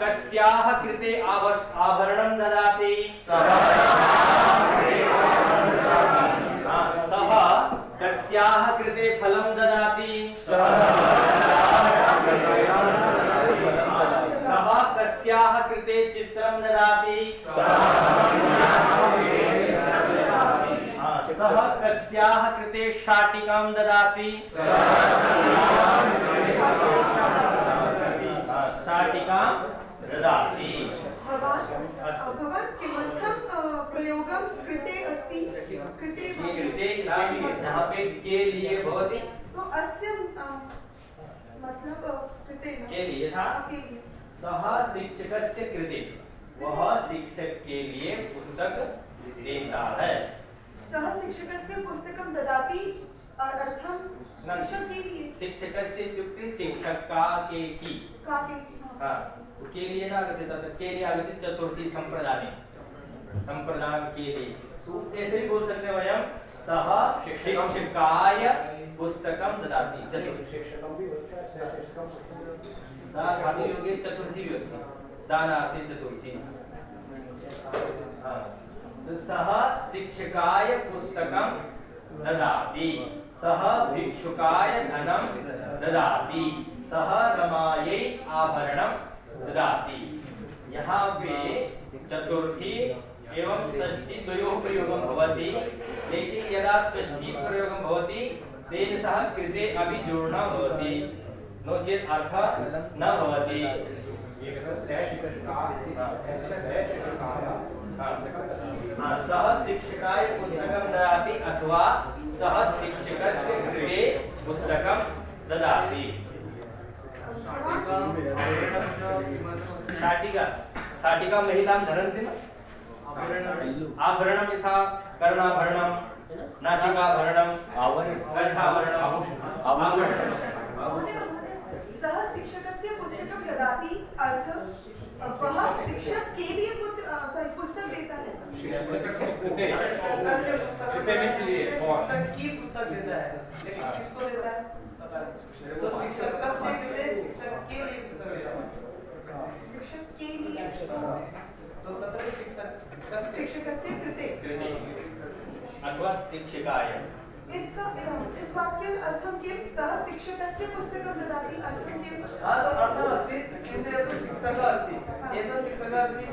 कस्याः कृते आभरणं ददाति। सः कस्याः कृते फलं ददाति। सः कस्याः कृते चित्रं ददाति। सः कस्याः कृते शाटिकां ददाति। शाटिकां ददाति। भवान् भवान् किमर्थं प्रयोगं कृते अस्ति? कृते कृते जहाँ पे के लिए भवति। तो अस्य मतलब कृते के लिए था सह शिक्षकस्य कृते। वह शिक्षक के लिए पुस्तक देता है। सः शिक्षकस्य पुस्तकं ददाति अर्थं शिक्षक के लिए शिक्षकस्य इत्युक्ते शिक्षका के। की का के हाँ। हाँ। तो के लिए न आगच्छति तत्र के लिए आगच्छति चतुर्थी संप्रदाने संप्रदान के लिए तो ऐसे ही बोल सकते हैं वयं सः शिक्षकाय पुस्तकं ददाति. चतुर्थी शिक्षकं भी होता है शिक्षकं धातु योगे चतुर्थी विभक्ति दानार्थे चतुर्थी. हाँ। तो सः शिक्षकाय पुस्तकं ददाति. सः भिक्षुकाय धनं ददाति. सः रमायै आभरणं ददाति। यहाँ पे चतुर्थी एवं षष्ठी द्वयोः प्रयोगं भवति, लेकिन यदा षष्ठी प्रयोगं भवति, तेन सह कृते अपि जोडना भवति। नो चेत् अर्थः न भवति। सः शिक्षकाय पुस्तकं ददाति अथवा सः शिक्षकस्य कृते पुस्तकं ददाति। शाटिका शाटिका महिलां धरन्ति न? आभरणं यथा कर्णाभरणं नासिकाभरणं कण्ठाभरणं आभूषणं सः शिक्षकस्य पुस्तकं ददाति अर्थ वह शिक्षक के लिए sorry, पुस्तक देता है। शिक्षक की पुस्तक देता है। लेकिन किसको देता है? तो शिक्षक कस्य कृते शिक्षक के लिए पुस्तक देता है शिक्षक के लिए तो तत्र शिक्षक कस्य शिक्षकस्य कृते कृते अथवा शिक्षकाय इसका इस वाक्य अर्थं किं सः शिक्षकस्य पुस्तकं ददाति अर्थं किं हाँ तो अर्थः अस्ति चिन्तयतु शिक्षकः अस्ति एषः शिक्षकः अस्ति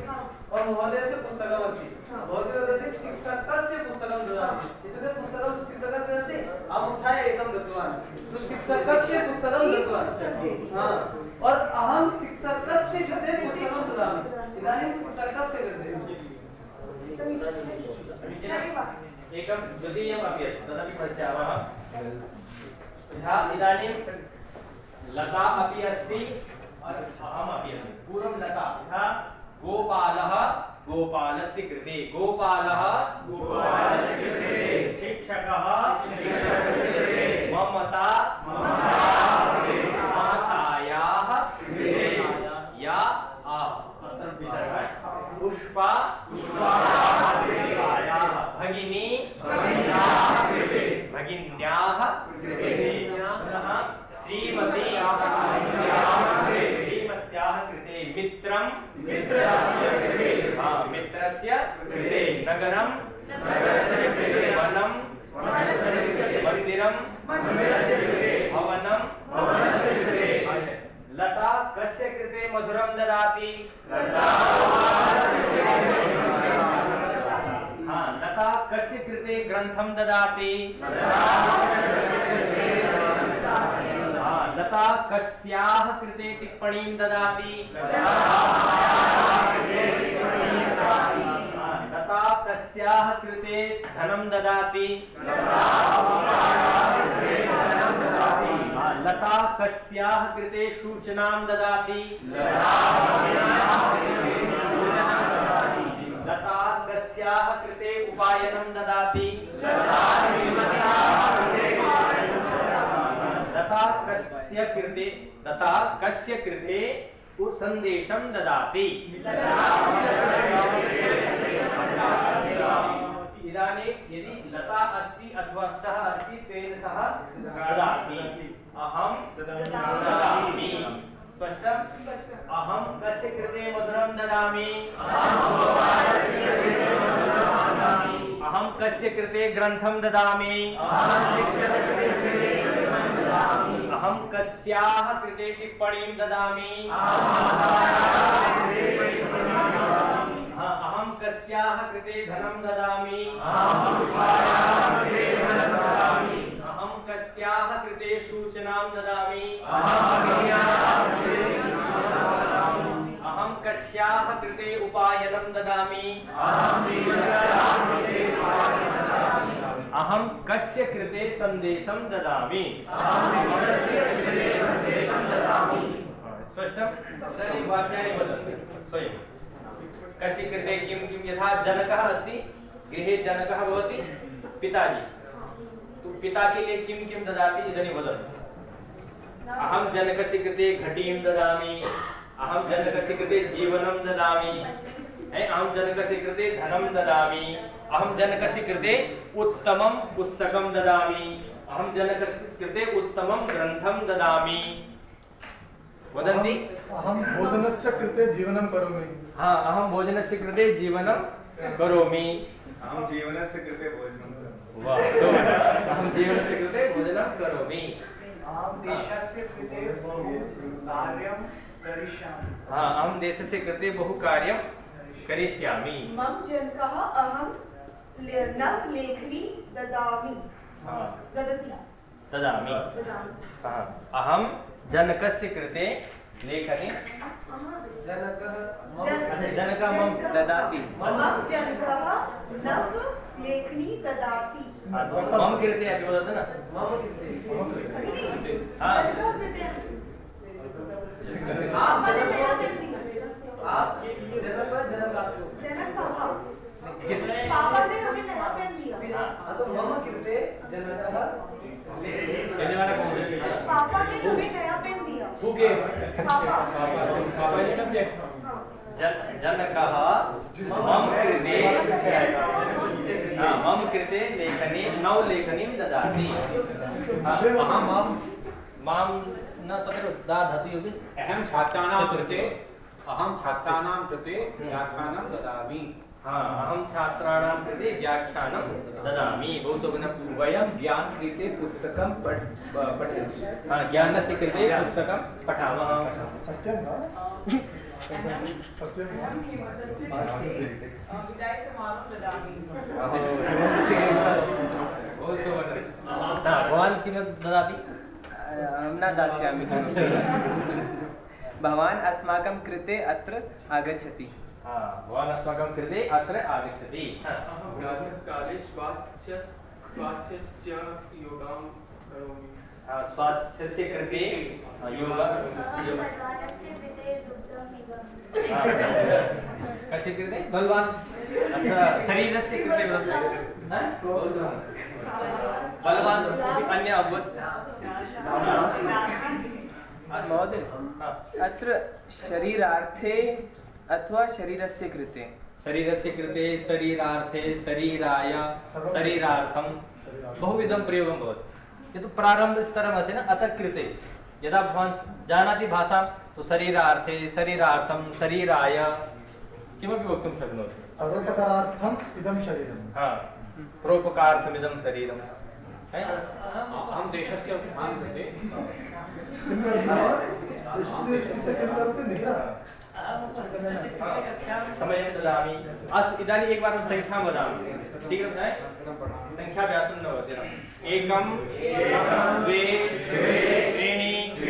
और महोदयस्य पुस्तकम् अस्ति भवती वदति शिक्षकस्य पुस्तकं ददाति। इत्युक्ते पुस्तकं तु शिक्षकस्य अस्ति अहम् उत्थाय एकं दत्तवान्। तो शिक्षकस्य पुस्तकं दत्तवान्। हाँ। और अहं शिक्षकस्य कृते पुस्तकं इदानीं सर्कस्य कृते। एकं द्वितीयमपि अस्ति तदपि पश्यामः यथा इदानीं लता अपि अस्ति अहमपि अस्मि पूर्वं लता यथा गोपालः गोपालस्य कृते गोपालः गोपालस्य कृते। शिक्षकः शिक्षकस्य कृते। ममता ममतायाः कृते। या आह। पुष्पा पुष्पायाः भगिनी भगिन्याः पुनः श्रीमती श्रीमत्याः कृते मित्रं मित्रस्य कृते हाँ मित्रस्य कृते नगरं नगरस्य कृते वनं मन्दिरं मन्दिरस्य कृते भवनं भवनस्य कृते लता कस्य कृते मधुरं ददाति हाँ लता कस्य ग्रन्थं ददाति। लता कस्याः कृते टिप्पणीं ददाति। लता कस्याः कृते धनं ददाति। लता कस्याः कृते सूचनां ददाति। कस्याः कृते उपायनं ददाति। लता कस्य कृते लता कस्य कृते सन्देशं ददाति। इदानीं यदि लता अस्ति अथवा सः अस्ति, तेन सह ददाति। अहं ददामि। स्पष्टम्? अहं कस्य कृते मधुरं ददामि। कस्य कृते ग्रन्थं ददामि। अहं कस्याः कृते टिप्पणीं ददामि। अहं कस्याः कृते धनं ददामि। अहं कस्याः कृते सूचनां ददामि। कस्याः कृते उपायनं ददामि। अहं कस्य कृते सन्देशं ददामि। स्पष्टं? इदानीं वाक्यानि वदन्तु। स्वयं। कस्य कृते किं किं, यथा जनकः अस्ति, गृहे जनकः भवति, पिताजी। तो पिता के लिए किं किं ददाति, इदानीं वदन्तु। अहं जनकस्य कृते घटीं ददामि। अहं जनकस्य कृते जीवनं ददामि। है अहं जनकस्य कृते धनं ददामि। अहं जनकस्य कृते उत्तमं पुस्तकं ददामि। अहं जनकस्य कृते उत्तमं ग्रन्थं ददामि। वदन्ति? अहं भोजनस्य कृते जीवनं करोमि। हा अहं भोजनस्य कृते जीवनं करोमि। अहं जीवनस्य कृते भोजनं करोमि। वाह। अहं जीवनस्य कृते भोजनं करोमि। अहं देशस्य कृते बहु कार्यं हा अहं देशस्य कृते बहु कार्यं करिष्यामि। मम जनकः अहं ले- नव लेखनी ददामि। हा, ददति ददामि। हा, अहं जनकस्य कृते लेखनी जनकः अच्छा, जनकः मम ददाति। मम जनकः नव लेखनी ददाति। मम कृते अपि वदतु न। मम कृते। हा। जनकः कृते आप जनक पेन आप जनक जनक आपको जनक पापा पापा ने हमें नया पेन दिया हाँ, तो मम कृते जनकः कहने वाला कौन है पापा ने हमें नया पेन दिया Who gave? पापा पापा ने subject. जन- जनकः मम कृते हाँ, मम कृते लेखनी नव लेखनीं ददाति हाँ, अहं माँ न तत्र दा धातु योगे अहं छात्राणां कृते अहं छात्राणां कृते व्याख्यानं ददामि। हाँ अहं छात्राणां कृते व्याख्यानं ददामि। बहु शोभनं वयं ज्ञानकृते पुस्तकं पठ पठति हाँ ज्ञानस्य कृते पुस्तकं पठामः। सत्यं हाँ, भवान् किं ददाति? अहं न दास्यामि। भवान् अस्माकं कृते अत्र आगच्छति। भवान् अस्माकं कृते अत्र आगच्छति। प्रातःकाले स्वास्थ्य स्वास्थ्य योगां करोमि। स्वास्थ्यस्य कृते हा, योग कस्य कृते अत्र शरीरार्थे अथवा शरीरस्य कृते शरीरस्य कृते शरीरार्थे शरीराय शरीरार्थं बहुविधं प्रयोगं भवति यतु प्रारम्भस्तरम् अस्ति न अतः कृते। यदा भवान् जानाति भाषां तु शरीरार्थे शरीरार्थं शरीराय। किमपि वक्तुं शक्नोति। परोपकारार्थम इदम शरीरम। हा। प्रोपकार्थमिदं शरीरं है? अहं देशस्य उत्थानं कृते किं करोति इससे किं करोति निद्रा समयं ददामि। अस्तु इदानीम् एकवारं सङ्ख्यां वदामि। शीघ्रं सङ्ख्याभ्यासं न भवति एकं द्वे त्रीणि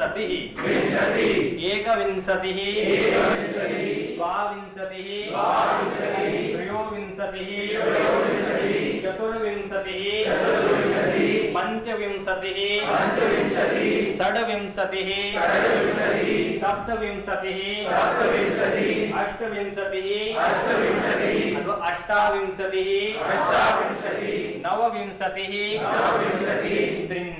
विंशतिः। एकविंशतिः। द्वाविंशतिः। त्रयोविंशतिः। चतुर्विंशतिः। पञ्चविंशतिः। षड्विंशतिः। सप्तविंशतिः। अष्टविंशतिः। अष्टाविंशतिः। नवविंशतिः। त्रिंशत्।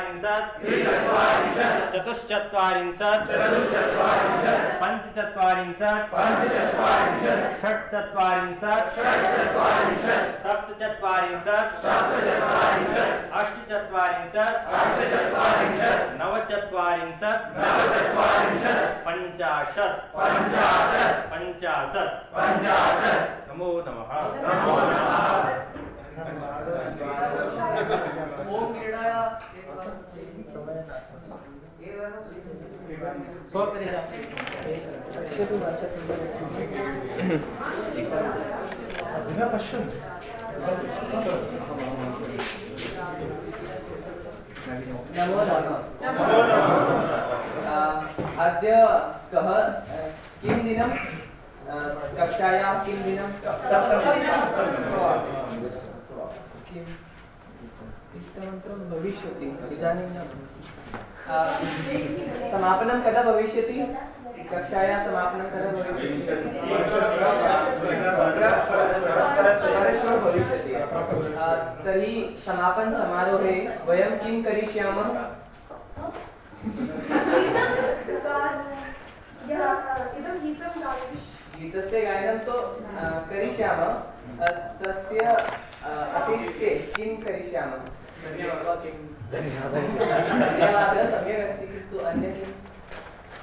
त्रिचत्वारिंशत्। चतुश्चत्वारिंशत्। पञ्चचत्वारिंशत्। षट्चत्वारिंशत्। सप्तचत्वारिंशत्। अष्टचत्वारिंशत्। नवचत्वारिंशत्। पञ्चाशत्। पञ्चाशत्। नमो नमः। ओम क्रीडाया पश्यन् नमो अद्य कः किं दिनं? कक्षायां किं दिनं? किं? इष्टमन्त्रं भविष्यति समापनं कदा भविष्यति? कक्षायाः समापनं कदा भविष्यति? भविष्यति तर्हि समापन समारोहे वयं किं करिष्यामः? गीतस्य गायनं तु करिष्यामः। तस्य अतिरिक्ते किं करिष्यामः?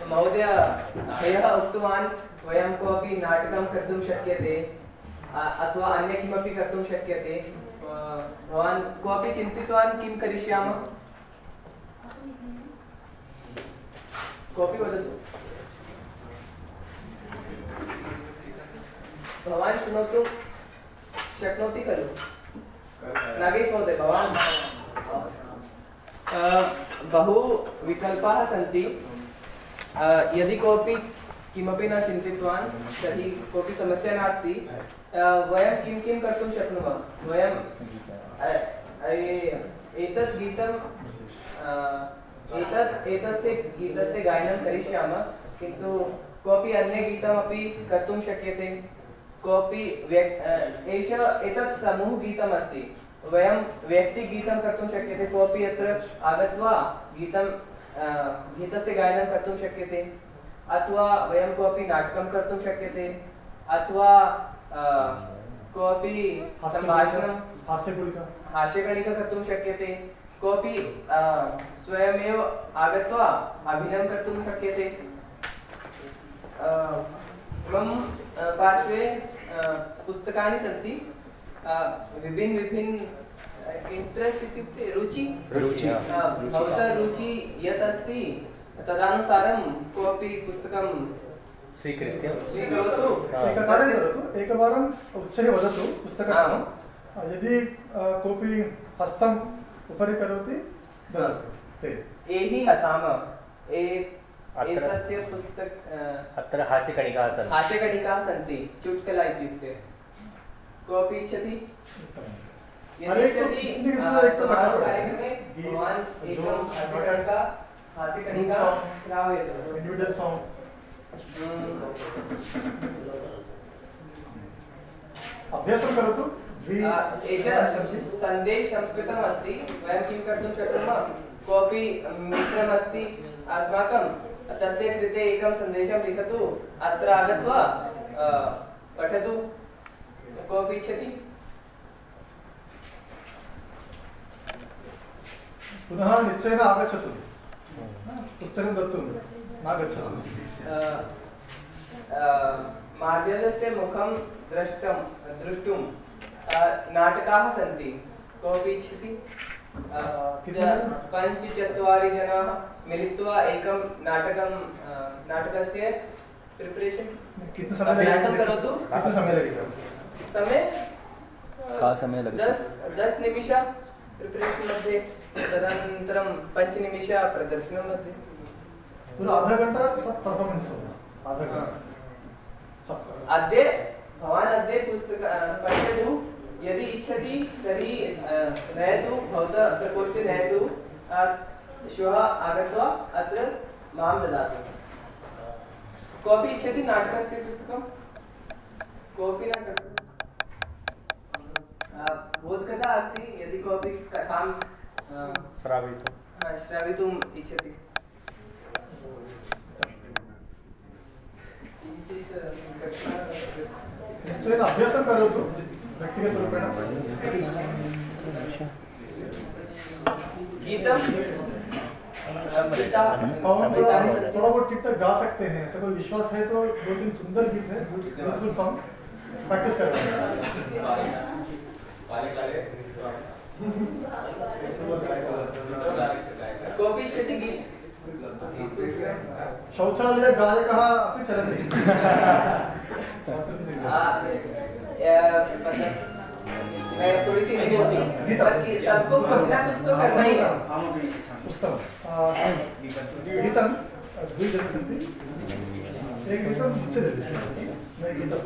महोदय ह्यः उक्तवान् वयं कोऽपि नाटकं कर्तुं शक्यते अथवा अन्य किमपि कर्तुं शक्यते भवान् कोऽपि चिन्तितवान् किं करिष्यामः कोऽपि वदतु भवान् शृणोतु शक्नोति खलु नागेश महोदय भवान् अ, बहु विकल्पाः सन्ति। यदि कोऽपि किमपि न चिन्तितवान् तर्हि कोऽपि समस्या नास्ति। वयं किं किं कर्तुं शक्नुमः? वयं एतत् गीतं अ, एतत् एतस्य गीतस्य गायनं करिष्यामः किन्तु कोऽपि अन्य गीतमपि कर्तुं शक्यते। कोऽपि व्यक् एष एतत् समूहगीतमस्ति। वयं व्यक्तिगीतं कर्तुं शक्यते कोऽपि अत्र आगत्वा गीतं गीतस्य गायनं कर्तुं शक्यते अथवा वयं कोऽपि नाटकं कर्तुं शक्यते अथवा कोऽपि सम्भाषणं हास्यगुलिका। हास्यकणिका कर्तुं शक्यते कोऽपि स्वयमेव आगत्वा अभिनयं कर्तुं शक्यते। मम पार्श्वे पुस्तकानि सन्ति। विभिन्न विभिन्न इण्ट्रेस्ट् इत्युक्ते रुचि। रुचि। भवतः रुचि यत् अस्ति तदनुसारं कोऽपि पुस्तकं स्वीकृत्य। स्वीकरोतु। एकं करोतु एकवारम् उच्चैः वदतु पुस्तकं। यदि कोऽपि हस्तम् उपरि करोति ददातु। ते। एहि असाम ए अत्र- एतस्य पुस्तक अत्र हास्यकणिकाः सन्ति। हास्यकणिकाः सन्ति चुट्कला इत्युक्ते। कोऽपि इच्छति? कार्यक्रमे भवान् एकं हास्यकणिका हास्यकणिका श्रावयतु। अभ्यासं करोतु। एषः संदेश संस्कृतम् अस्ति वयं किं कर्तुं शक्नुमः? कोऽपि मित्रमस्ति अस्माकं तस्य कृते एकं सन्देशं लिखतु। अत्र आगत्वा पठतु। कोऽपि इच्छति? पुनः निश्चयेन आगच्छतु। पुस्तकं दत्तुं नागच्छतु। मार्जलस्य मुखं द्रष्टुं द्रष्टुं नाटकाः सन्ति। कोऽपि इच्छति? पञ्चचत्वारि जनाः। मिलित्वा एकं नाटकं अ, नाटकस्य प्रिपरेशन् कितना समय लगेगा? करोतु? कितना समय लगेगा? समय का समय लगेगा? दस दश निमिष प्रिपरेशन् मध्ये तदनन्तरं पञ्चनिमिष प्रदर्शनं मध्ये। पूरा आधा घंटा सब परफॉर्मेंस होगा? आधा घंटा। सब अद्य भवान् अद्य पुस्तक पश्यतु यदि इच्छति तर्हि नयतु भवतः प्रकोष्ठे नयतु। श्वः आगत्वा अत्र माँ ददातु। कोऽपि इच्छति नाटकस्य पुस्तकं कोऽपि न बोधकथा अस्ति यदि कोऽपि कथां श्रावयितुं श्रावितुम् इच्छति निश्चयेन अभ्यासं करोतु व्यक्तिगतरूपेण गीतम? गीता थोड़ा थोड़ा बहुत गा सकते हैं ऐसा कोई विश्वास है तो दो तीन सुंदर गीत। है ब्यूटीफुल सॉन्ग्स प्रैक्टिस कर इच्छति शौचालय गायकः अपि चलति थोड़ी सी सबको कुछ ना कुछ तो करना ही है। उत्तमं गीतं। द्विजनाः सन्ति एकगीतं गीतं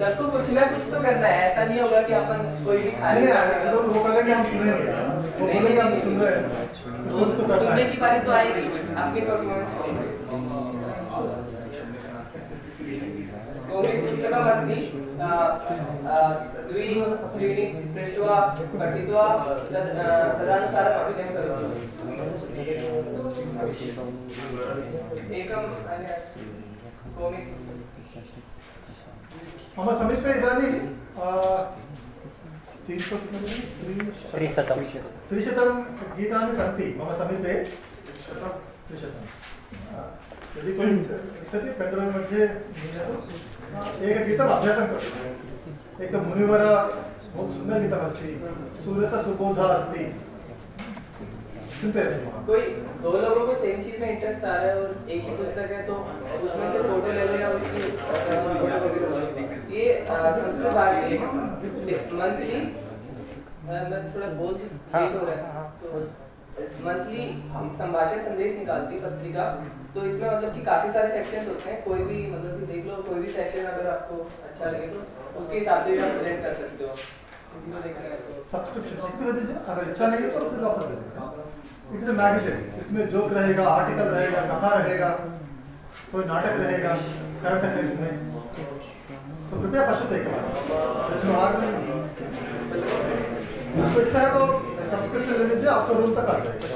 सबको कुछ ना कुछ तो करना है। ऐसा नहीं होगा कि अपन कोई भी खा नहीं तो वो करेंगे हम सुनेंगे वो बोलेंगे हम सुन रहे हैं। सुनने की बारी तो आएगी। आपकी परफॉर्मेंस कोऽपि पुस्तकमस्ति अ, द्वि त्रीणि पृष्ट्वा पठित्वा तद् तदनुसारम् अभिनयं करोतु। एकम् कोमिक् मम समीपे इदानीं त्रिशतं। त्रिशतं गीतानि सन्ति मम समीपे। त्रिशतं। यदि कोई इच्छति पेण्ड्रैव् मध्ये नीयतु आ, एकगीतम् अभ्यासं करोतु। एकं मुनिवर बहु सुन्दरगीतमस्ति सूर्यस्य सुबोधा अस्ति। कोई दो लोगों को सेम चीज़ में इंटरेस्ट आ रहा है और एक ही पुस्तक है तो उसमें से फ़ोटो ले लो या उसकी ये संस्कृत भारती मंथली मैं थोड़ा बोल लेट हो रहा है। तो मंथली संभाषण संदेश निकालती पत्रिका। तो इसमें मतलब कि काफ़ी सारे सेक्शन होते हैं। कोई भी मतलब कि देख लो कोई भी सेक्शन अगर आपको अच्छा लगे तो उसके हिसाब से भी आप सिलेक्ट कर सकते हो। है तो सब्सक्रिप्शन दीजिए अगर अच्छा नहीं है तो फिर वापस दे दीजिए। इट इज़ मैगजीन इसमें जोक रहेगा आर्टिकल रहेगा कथा रहेगा कोई नाटक रहेगा करंट अफेयर्स में तो कृपया पश्यतु एकवारं इसको इच्छा है तो सब्सक्रिप्शन ले लीजिए आपको रूम तक आ जाएगा।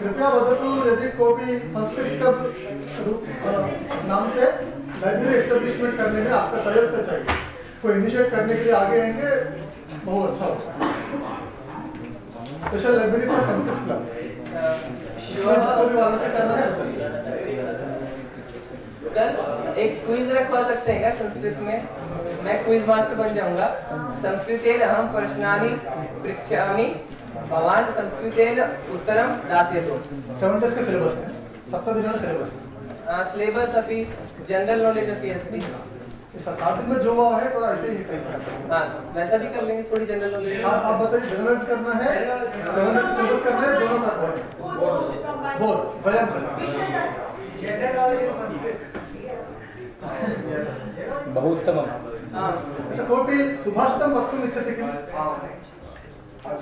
कृपया वदतु यदि कोई संस्कृत नाम से लाइब्रेरी एस्टेब्लिशमेंट करने में आपका सहयोग तो चाहिए। कोई इनिशिएट करने के लिए आगे आएँगे, बहुत अच्छा होगा। Special library for Sanskrit club कल एक क्विज रखवा सकते हैं क्या संस्कृत में? मैं क्विज मास्टर बन जाऊँगा। संस्कृतेन अहम प्रश्नानी पृच्छामि। भवान संस्कृतेन उत्तरम दास्यतु। सेवन डेज़ का सिलेबस है। सप्ताह दिन सिलेबस सिलेबस अपि जनरल नॉलेज अपि अस्ति। में जो हुआ है थोड़ा ऐसे ही टाइप करते हाँ। वैसा भी कर लेंगे थोड़ी जनरल नॉलेज आप आप बताइए जनरल करना है सेवन सिलेबस करना है। दोनों का व्यायाम चलना जनरल नॉलेज इन संस्कृत बहु उत्तमम्। अच्छा कोई सुभाषितम वक्तुम इच्छति किम? हाँ।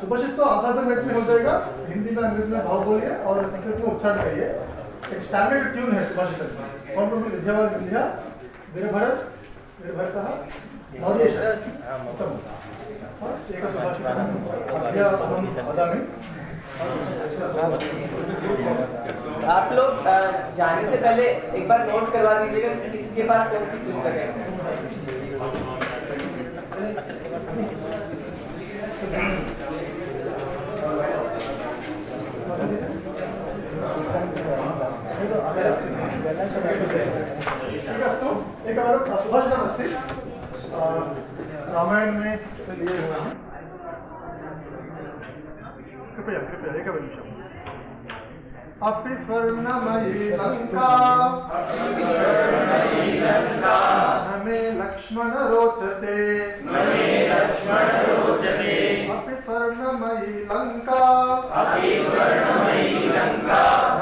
सुभाषित तो आधा आधा मिनट में हो जाएगा। हिंदी में अंग्रेज़ी में भाव बोलिए और संस्कृत में उच्चारण करिए एक स्टैंडर्ड ट्यून है सुभाषित कौन कौन विद्यावान विद्या मेरे भरत मेरे भरत कहा? नवदेश उत्तम। हाँ, एक सुभाषित अद्य अहं वदामि आप लोग जाने से पहले एक बार नोट करवा दीजिएगा कि किसके पास कौन सी पुस्तक है ठीक अस्तु एकवारं सुभाषितमस्ति अ, रामायण में से लिए हुए हैं कृपया कृपया एकनिमिषम् अपि स्वर्णमयी लङ्का न मे लक्ष्मण रोचते। अपि स्वर्णमयी लङ्का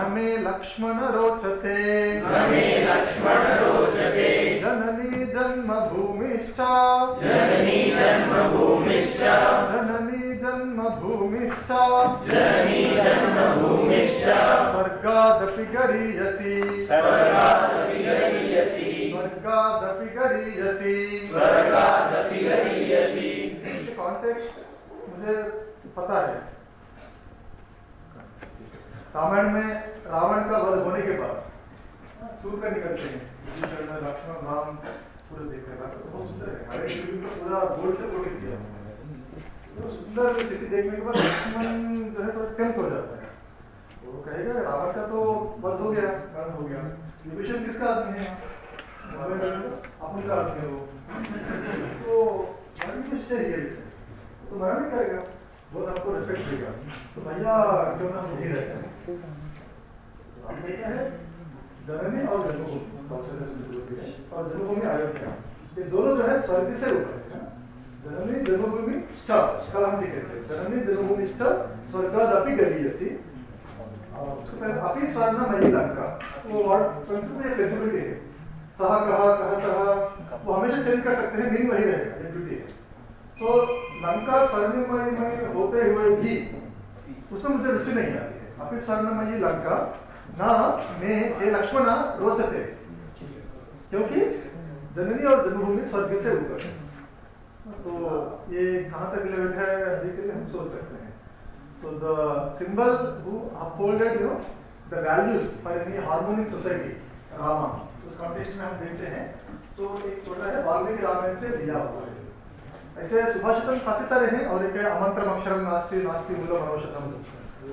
न मे लक्ष्मण रोचते। जन्मभूमिश्च। जननी जन्मभूमिश्च। जननी जन्मभूमिश्च। जननी जन्मभूमिश्च। स्वर्गादपि गरीयसी। स्वर्गादपि गरीयसी। स्वर्गादपि गरीयसी। स्वर्गादपि गरीयसी। कॉन्टेक्स्ट मुझे पता है। रामायण में रावण का वध होने के बाद सूर का निकलते हैं। लक्ष्मण राम। पूरे देखने का तो बहुत सुंदर है हर को पूरा गोल्ड से कोटिंग किया तो सुंदर स्थिति देखने के बाद लक्ष्मण जो है थोड़ा टेम्प हो जाता है वो कहेगा रावण का तो वध हो गया मरण हो गया विभीषण किसका आदमी है अपन का आदमी है वो तो है तो मरण नहीं करेगा बहुत आपको रिस्पेक्ट देगा तो भैया क्यों ना नहीं रहता बेटा है जननी और जन्मभूमि और जन्मभूमि अयोध्या ये दोनों जो है स्वर्ग से ऊपर है जननी जन्मभूमि स्थ कल हम कहते हैं। जननी जन्मभूमि स्थ स्वर्गादपि गरीयसी अपि स्वर्णमयी लंका वो वर्ड संस्कृत में फ्लेक्सिबिलिटी है। सहा, कहा कहा, सहा, वो हमेशा चेंज कर सकते हैं मीनिंग वही रहेगा ये ब्यूटी है। तो लंका स्वर्णमयी होते हुए भी उसमें मुझे रुचि नहीं आती है। अपि स्वर्णमयी लंका ना, में ये लक्ष्मण रोचते क्योंकि जननी और जन्मभूमि स्वर्ग से ऊपर है। तो ये कहाँ तक रिलेवेंट है, अभी के लिए हम सोच सकते हैं। So, the symbol who upholded, you know, the values for any harmonic society Rama उस कॉन्टेक्स्ट में हम देखते हैं। तो एक छोटा है, वाल्मीकि रामायण से लिया हुआ है। ऐसे सुभाषितम काफ़ी सारे हैं, और एक है अमंत्रम अक्षरम नास्ति नास्ति मूलम अनवशतम।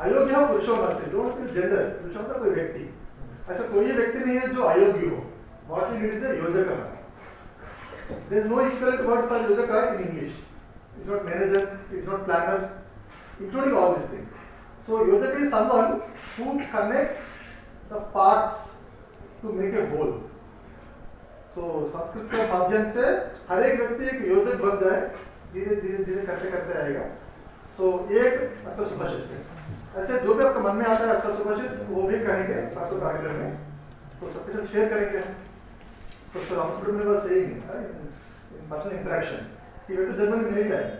अयोग्य पुरुषों में से डोंट से जेंडर पुरुषों का कोई व्यक्ति. ऐसा कोई व्यक्ति नहीं है जो अयोग्य हो. व्हाट यू नीड इज़ योजक there is no equivalent word for योजक in English it's not manager it's not planner including all these things. So, yojaka is someone who connects the parts to make a whole so Sanskrit के माध्यम से हर एक व्यक्ति एक योजक बन जाए धीरे धीरे धीरे करते करते आएगा. सो एक अच्छा सुभाषित है ऐसे जो भी आपके मन में आता है अच्छा सुभाषित वो भी कहेंगे परसों कार्यक्रम में तो सबके साथ शेयर करेंगे। हम प्रोफेसर रामस्वरूप ने बस in personal interaction he went to Germany many times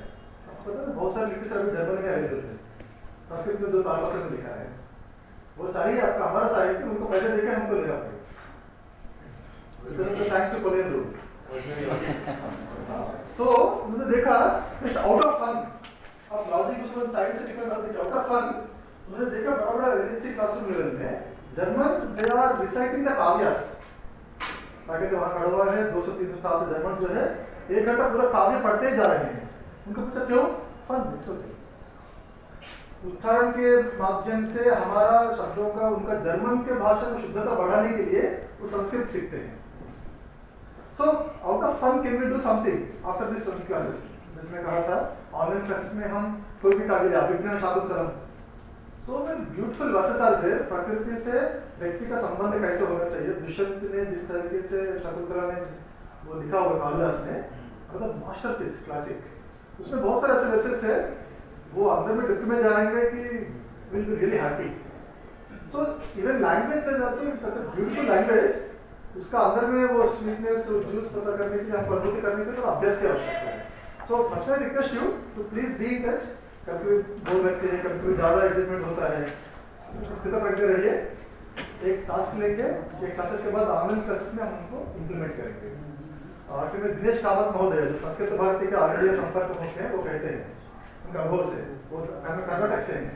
आपको पता है, बहुत सारे लिटरेचर अभी जर्मनी में अवेलेबल है संस्कृत में जो तालपत्र में लिखा है। वो चाहिए आपका हमारा साहित्य उनको पैसे देकर हमको लेना पड़ेगा थैंक्स टू कोलियन रूल मुझे देखा आउट ऑफ़ फन अब लॉजिक उसको साइड से टिकट करते आउट ऑफ़ फन मुझे देखा बड़ा बड़ा एलएनसी क्लासरूम लेवल में Germans they are reciting the काव्यास। ताकि जो वहाँ खड़ा हुआ है 200 300 साल से जर्मन जो है, एक घंटा पूरा काव्य पढ़ते ही जा रहे हैं। उनको पूछा, क्यों? फन इट्स ओके उच्चारण के माध्यम से हमारा शब्दों का, उनका जर्मन के भाषा में शुद्धता बढ़ाने के लिए वो संस्कृत सीखते हैं। So out of fun can we do something after this Sanskrit classes जिसमें कहा था ऑनलाइन क्लासेस में हम कोई भी काव्य Abhijnana Shakuntalam so when beautiful verses are there प्रकृति से व्यक्ति का संबंध कैसे होना चाहिए? दुष्यंत ने जिस तरीके से शकुंतला ने वो लिखा हुआ कालिदास ने मतलब मास्टरपीस क्लासिक उसमें बहुत सारे ऐसे वर्सेस है। वो अंदर में डिप्थ में जाएँगे कि will be really happy so even language is also it's such a beautiful language उसका अंदर में वो स्वीटनेस जूस पता करने के लिए हमको अनुभूति करने के लिए थोड़ा अभ्यास की आवश्यकता है। So much I request you to please be in touch कभी बोल रखते हैं, कभी ज़्यादा एक्साइटमेंट होता है। स्थित रखते रहिए। एक टास्क लेके एक क्लासेस के बाद ऑनलाइन क्लासेस में हम उनको इम्प्लीमेंट करेंगे। आखिर में दिनेश कामत महोदय जो संस्कृत भारती के आरडीए संपर्क मुख्य है, वो कहते हैं। उनका अनुभव से, वो कर्नाटक से। हैं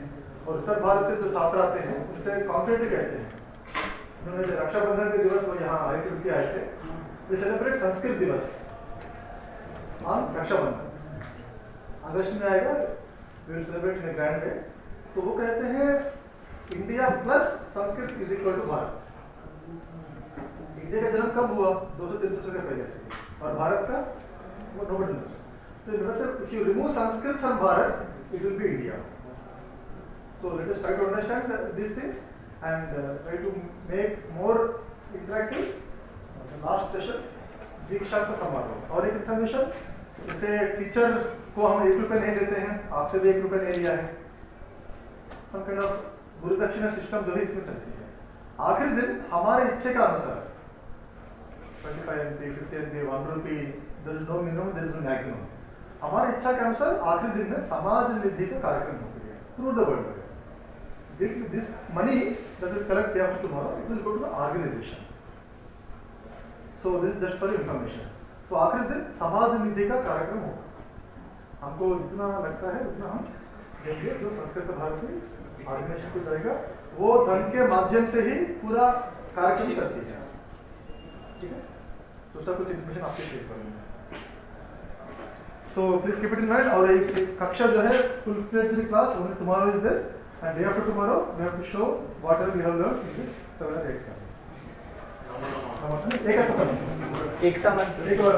और उत्तर भारत से जो छात्र आते हैं, उनसे कॉन्फिडेंटली कहते हैं। उन्होंने जो रक्षाबंधन के दिवस, वो यहाँ आई टी आए थे। वे सेलिब्रेट संस्कृत दिवस। ऑन रक्षाबंधन। अगस्त में आएगा सेलिब्रेट इन ग्रैंड वे तो वो कहते हैं India plus Sanskrit is equal to Bharat India का जन्म कब हुआ? दो सौ तीन सौ पहले से। और भारत का? वो नो बट तो if you remove Sanskrit from Bharat it will be India so let us try to understand this things and try to make more interactive last session दीक्षा का समारोह और एक इंफॉर्मेशन जैसे टीचर को हम एक रुपए नहीं देते हैं आपसे भी एक रुपए नहीं लिया है। सम काइंड ऑफ़ गुरु दक्षिणा सिस्टम जो है इसमें चलती है। आखिरी दिन हमारे इच्छे का अनुसार 25 MP 50 MP 1 rupee there is no minimum there is no maximum हमारी इच्छा के अनुसार आखिरी दिन में समाज निधि का कार्यक्रम हो गया through the world this money that will collect day after tomorrow it will go to the organization so this just for information तो आखिरी दिन समाज निधि का कार्यक्रम होगा हमको जितना लगता है उतना हम देंगे जो संस्कृत भारत की ऑर्गेनाइजेशन को जाएगा वो धन के माध्यम से ही पूरा कार्यक्रम चलती है ठीक है तो उसका कुछ इन्फॉर्मेशन आपके शेयर करूँगा So please keep it in mind. और एक, एक कक्षा जो है full fledged class only tomorrow is there and day after tomorrow we have to show whatever we have learned in this seven or eight classes. एकता मंत्र एक बार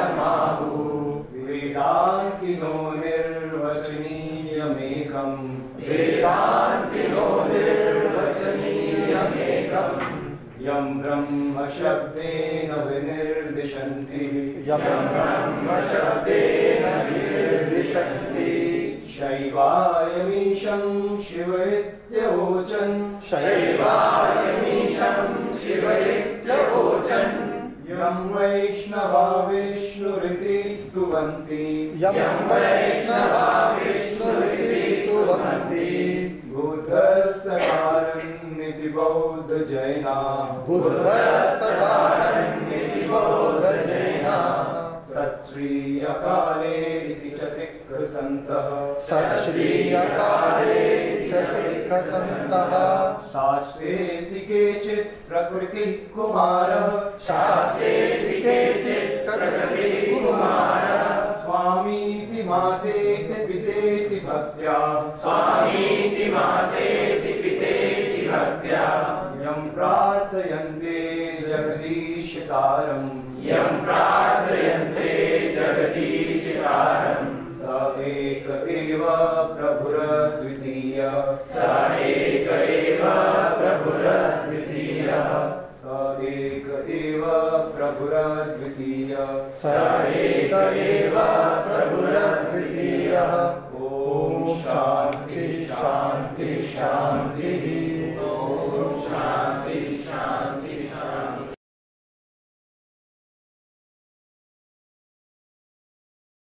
वेदान्तिनो निर्वचनीयमेकम् वेदान्तिनो निर्वचनीयमेकम् यं ब्रह्म शब्देन विनिर्दिशन्ति। यं ब्रह्म शब्देन विनिर्दिशन्ति। शैवायमीशं शिव इत्यवोचन् शैवायमीशं शिव इत्यवोचन् यं वैष्णवा विष्णुरिति स्तुवन्ति यं वैष्णवा विष्णुरिति स्तुवन्ति बुद्धस्तकालन्निति बौद्धजैना। बुद्धस्तकालन्निति बौद्धजैना। सत्श्री अकाले इति च सिक्खसन्तः। सत् श्री अकाले सिक्खसन्तः शास्त्रेति केचित् प्रकृतिः कुमारः। शास्त्रेति केचित् प्रकृतिः कुमारः। स्वामीति मातेति पितेति भक्त्या। स्वामीति मातेति पितेति भक्त्या। यं प्रार्थयन्ते जगदीशकारम्। यं प्रार्थयन्ते जगदीशकारम्। एक एव प्रभुरद्वितीय। स एक एव प्रभुरद्वितीयः। स एक एव प्रभुरद्वितीय। स एक एव प्रभुरद्वितीयः। ॐ शान्ति शान्ति शान्ति।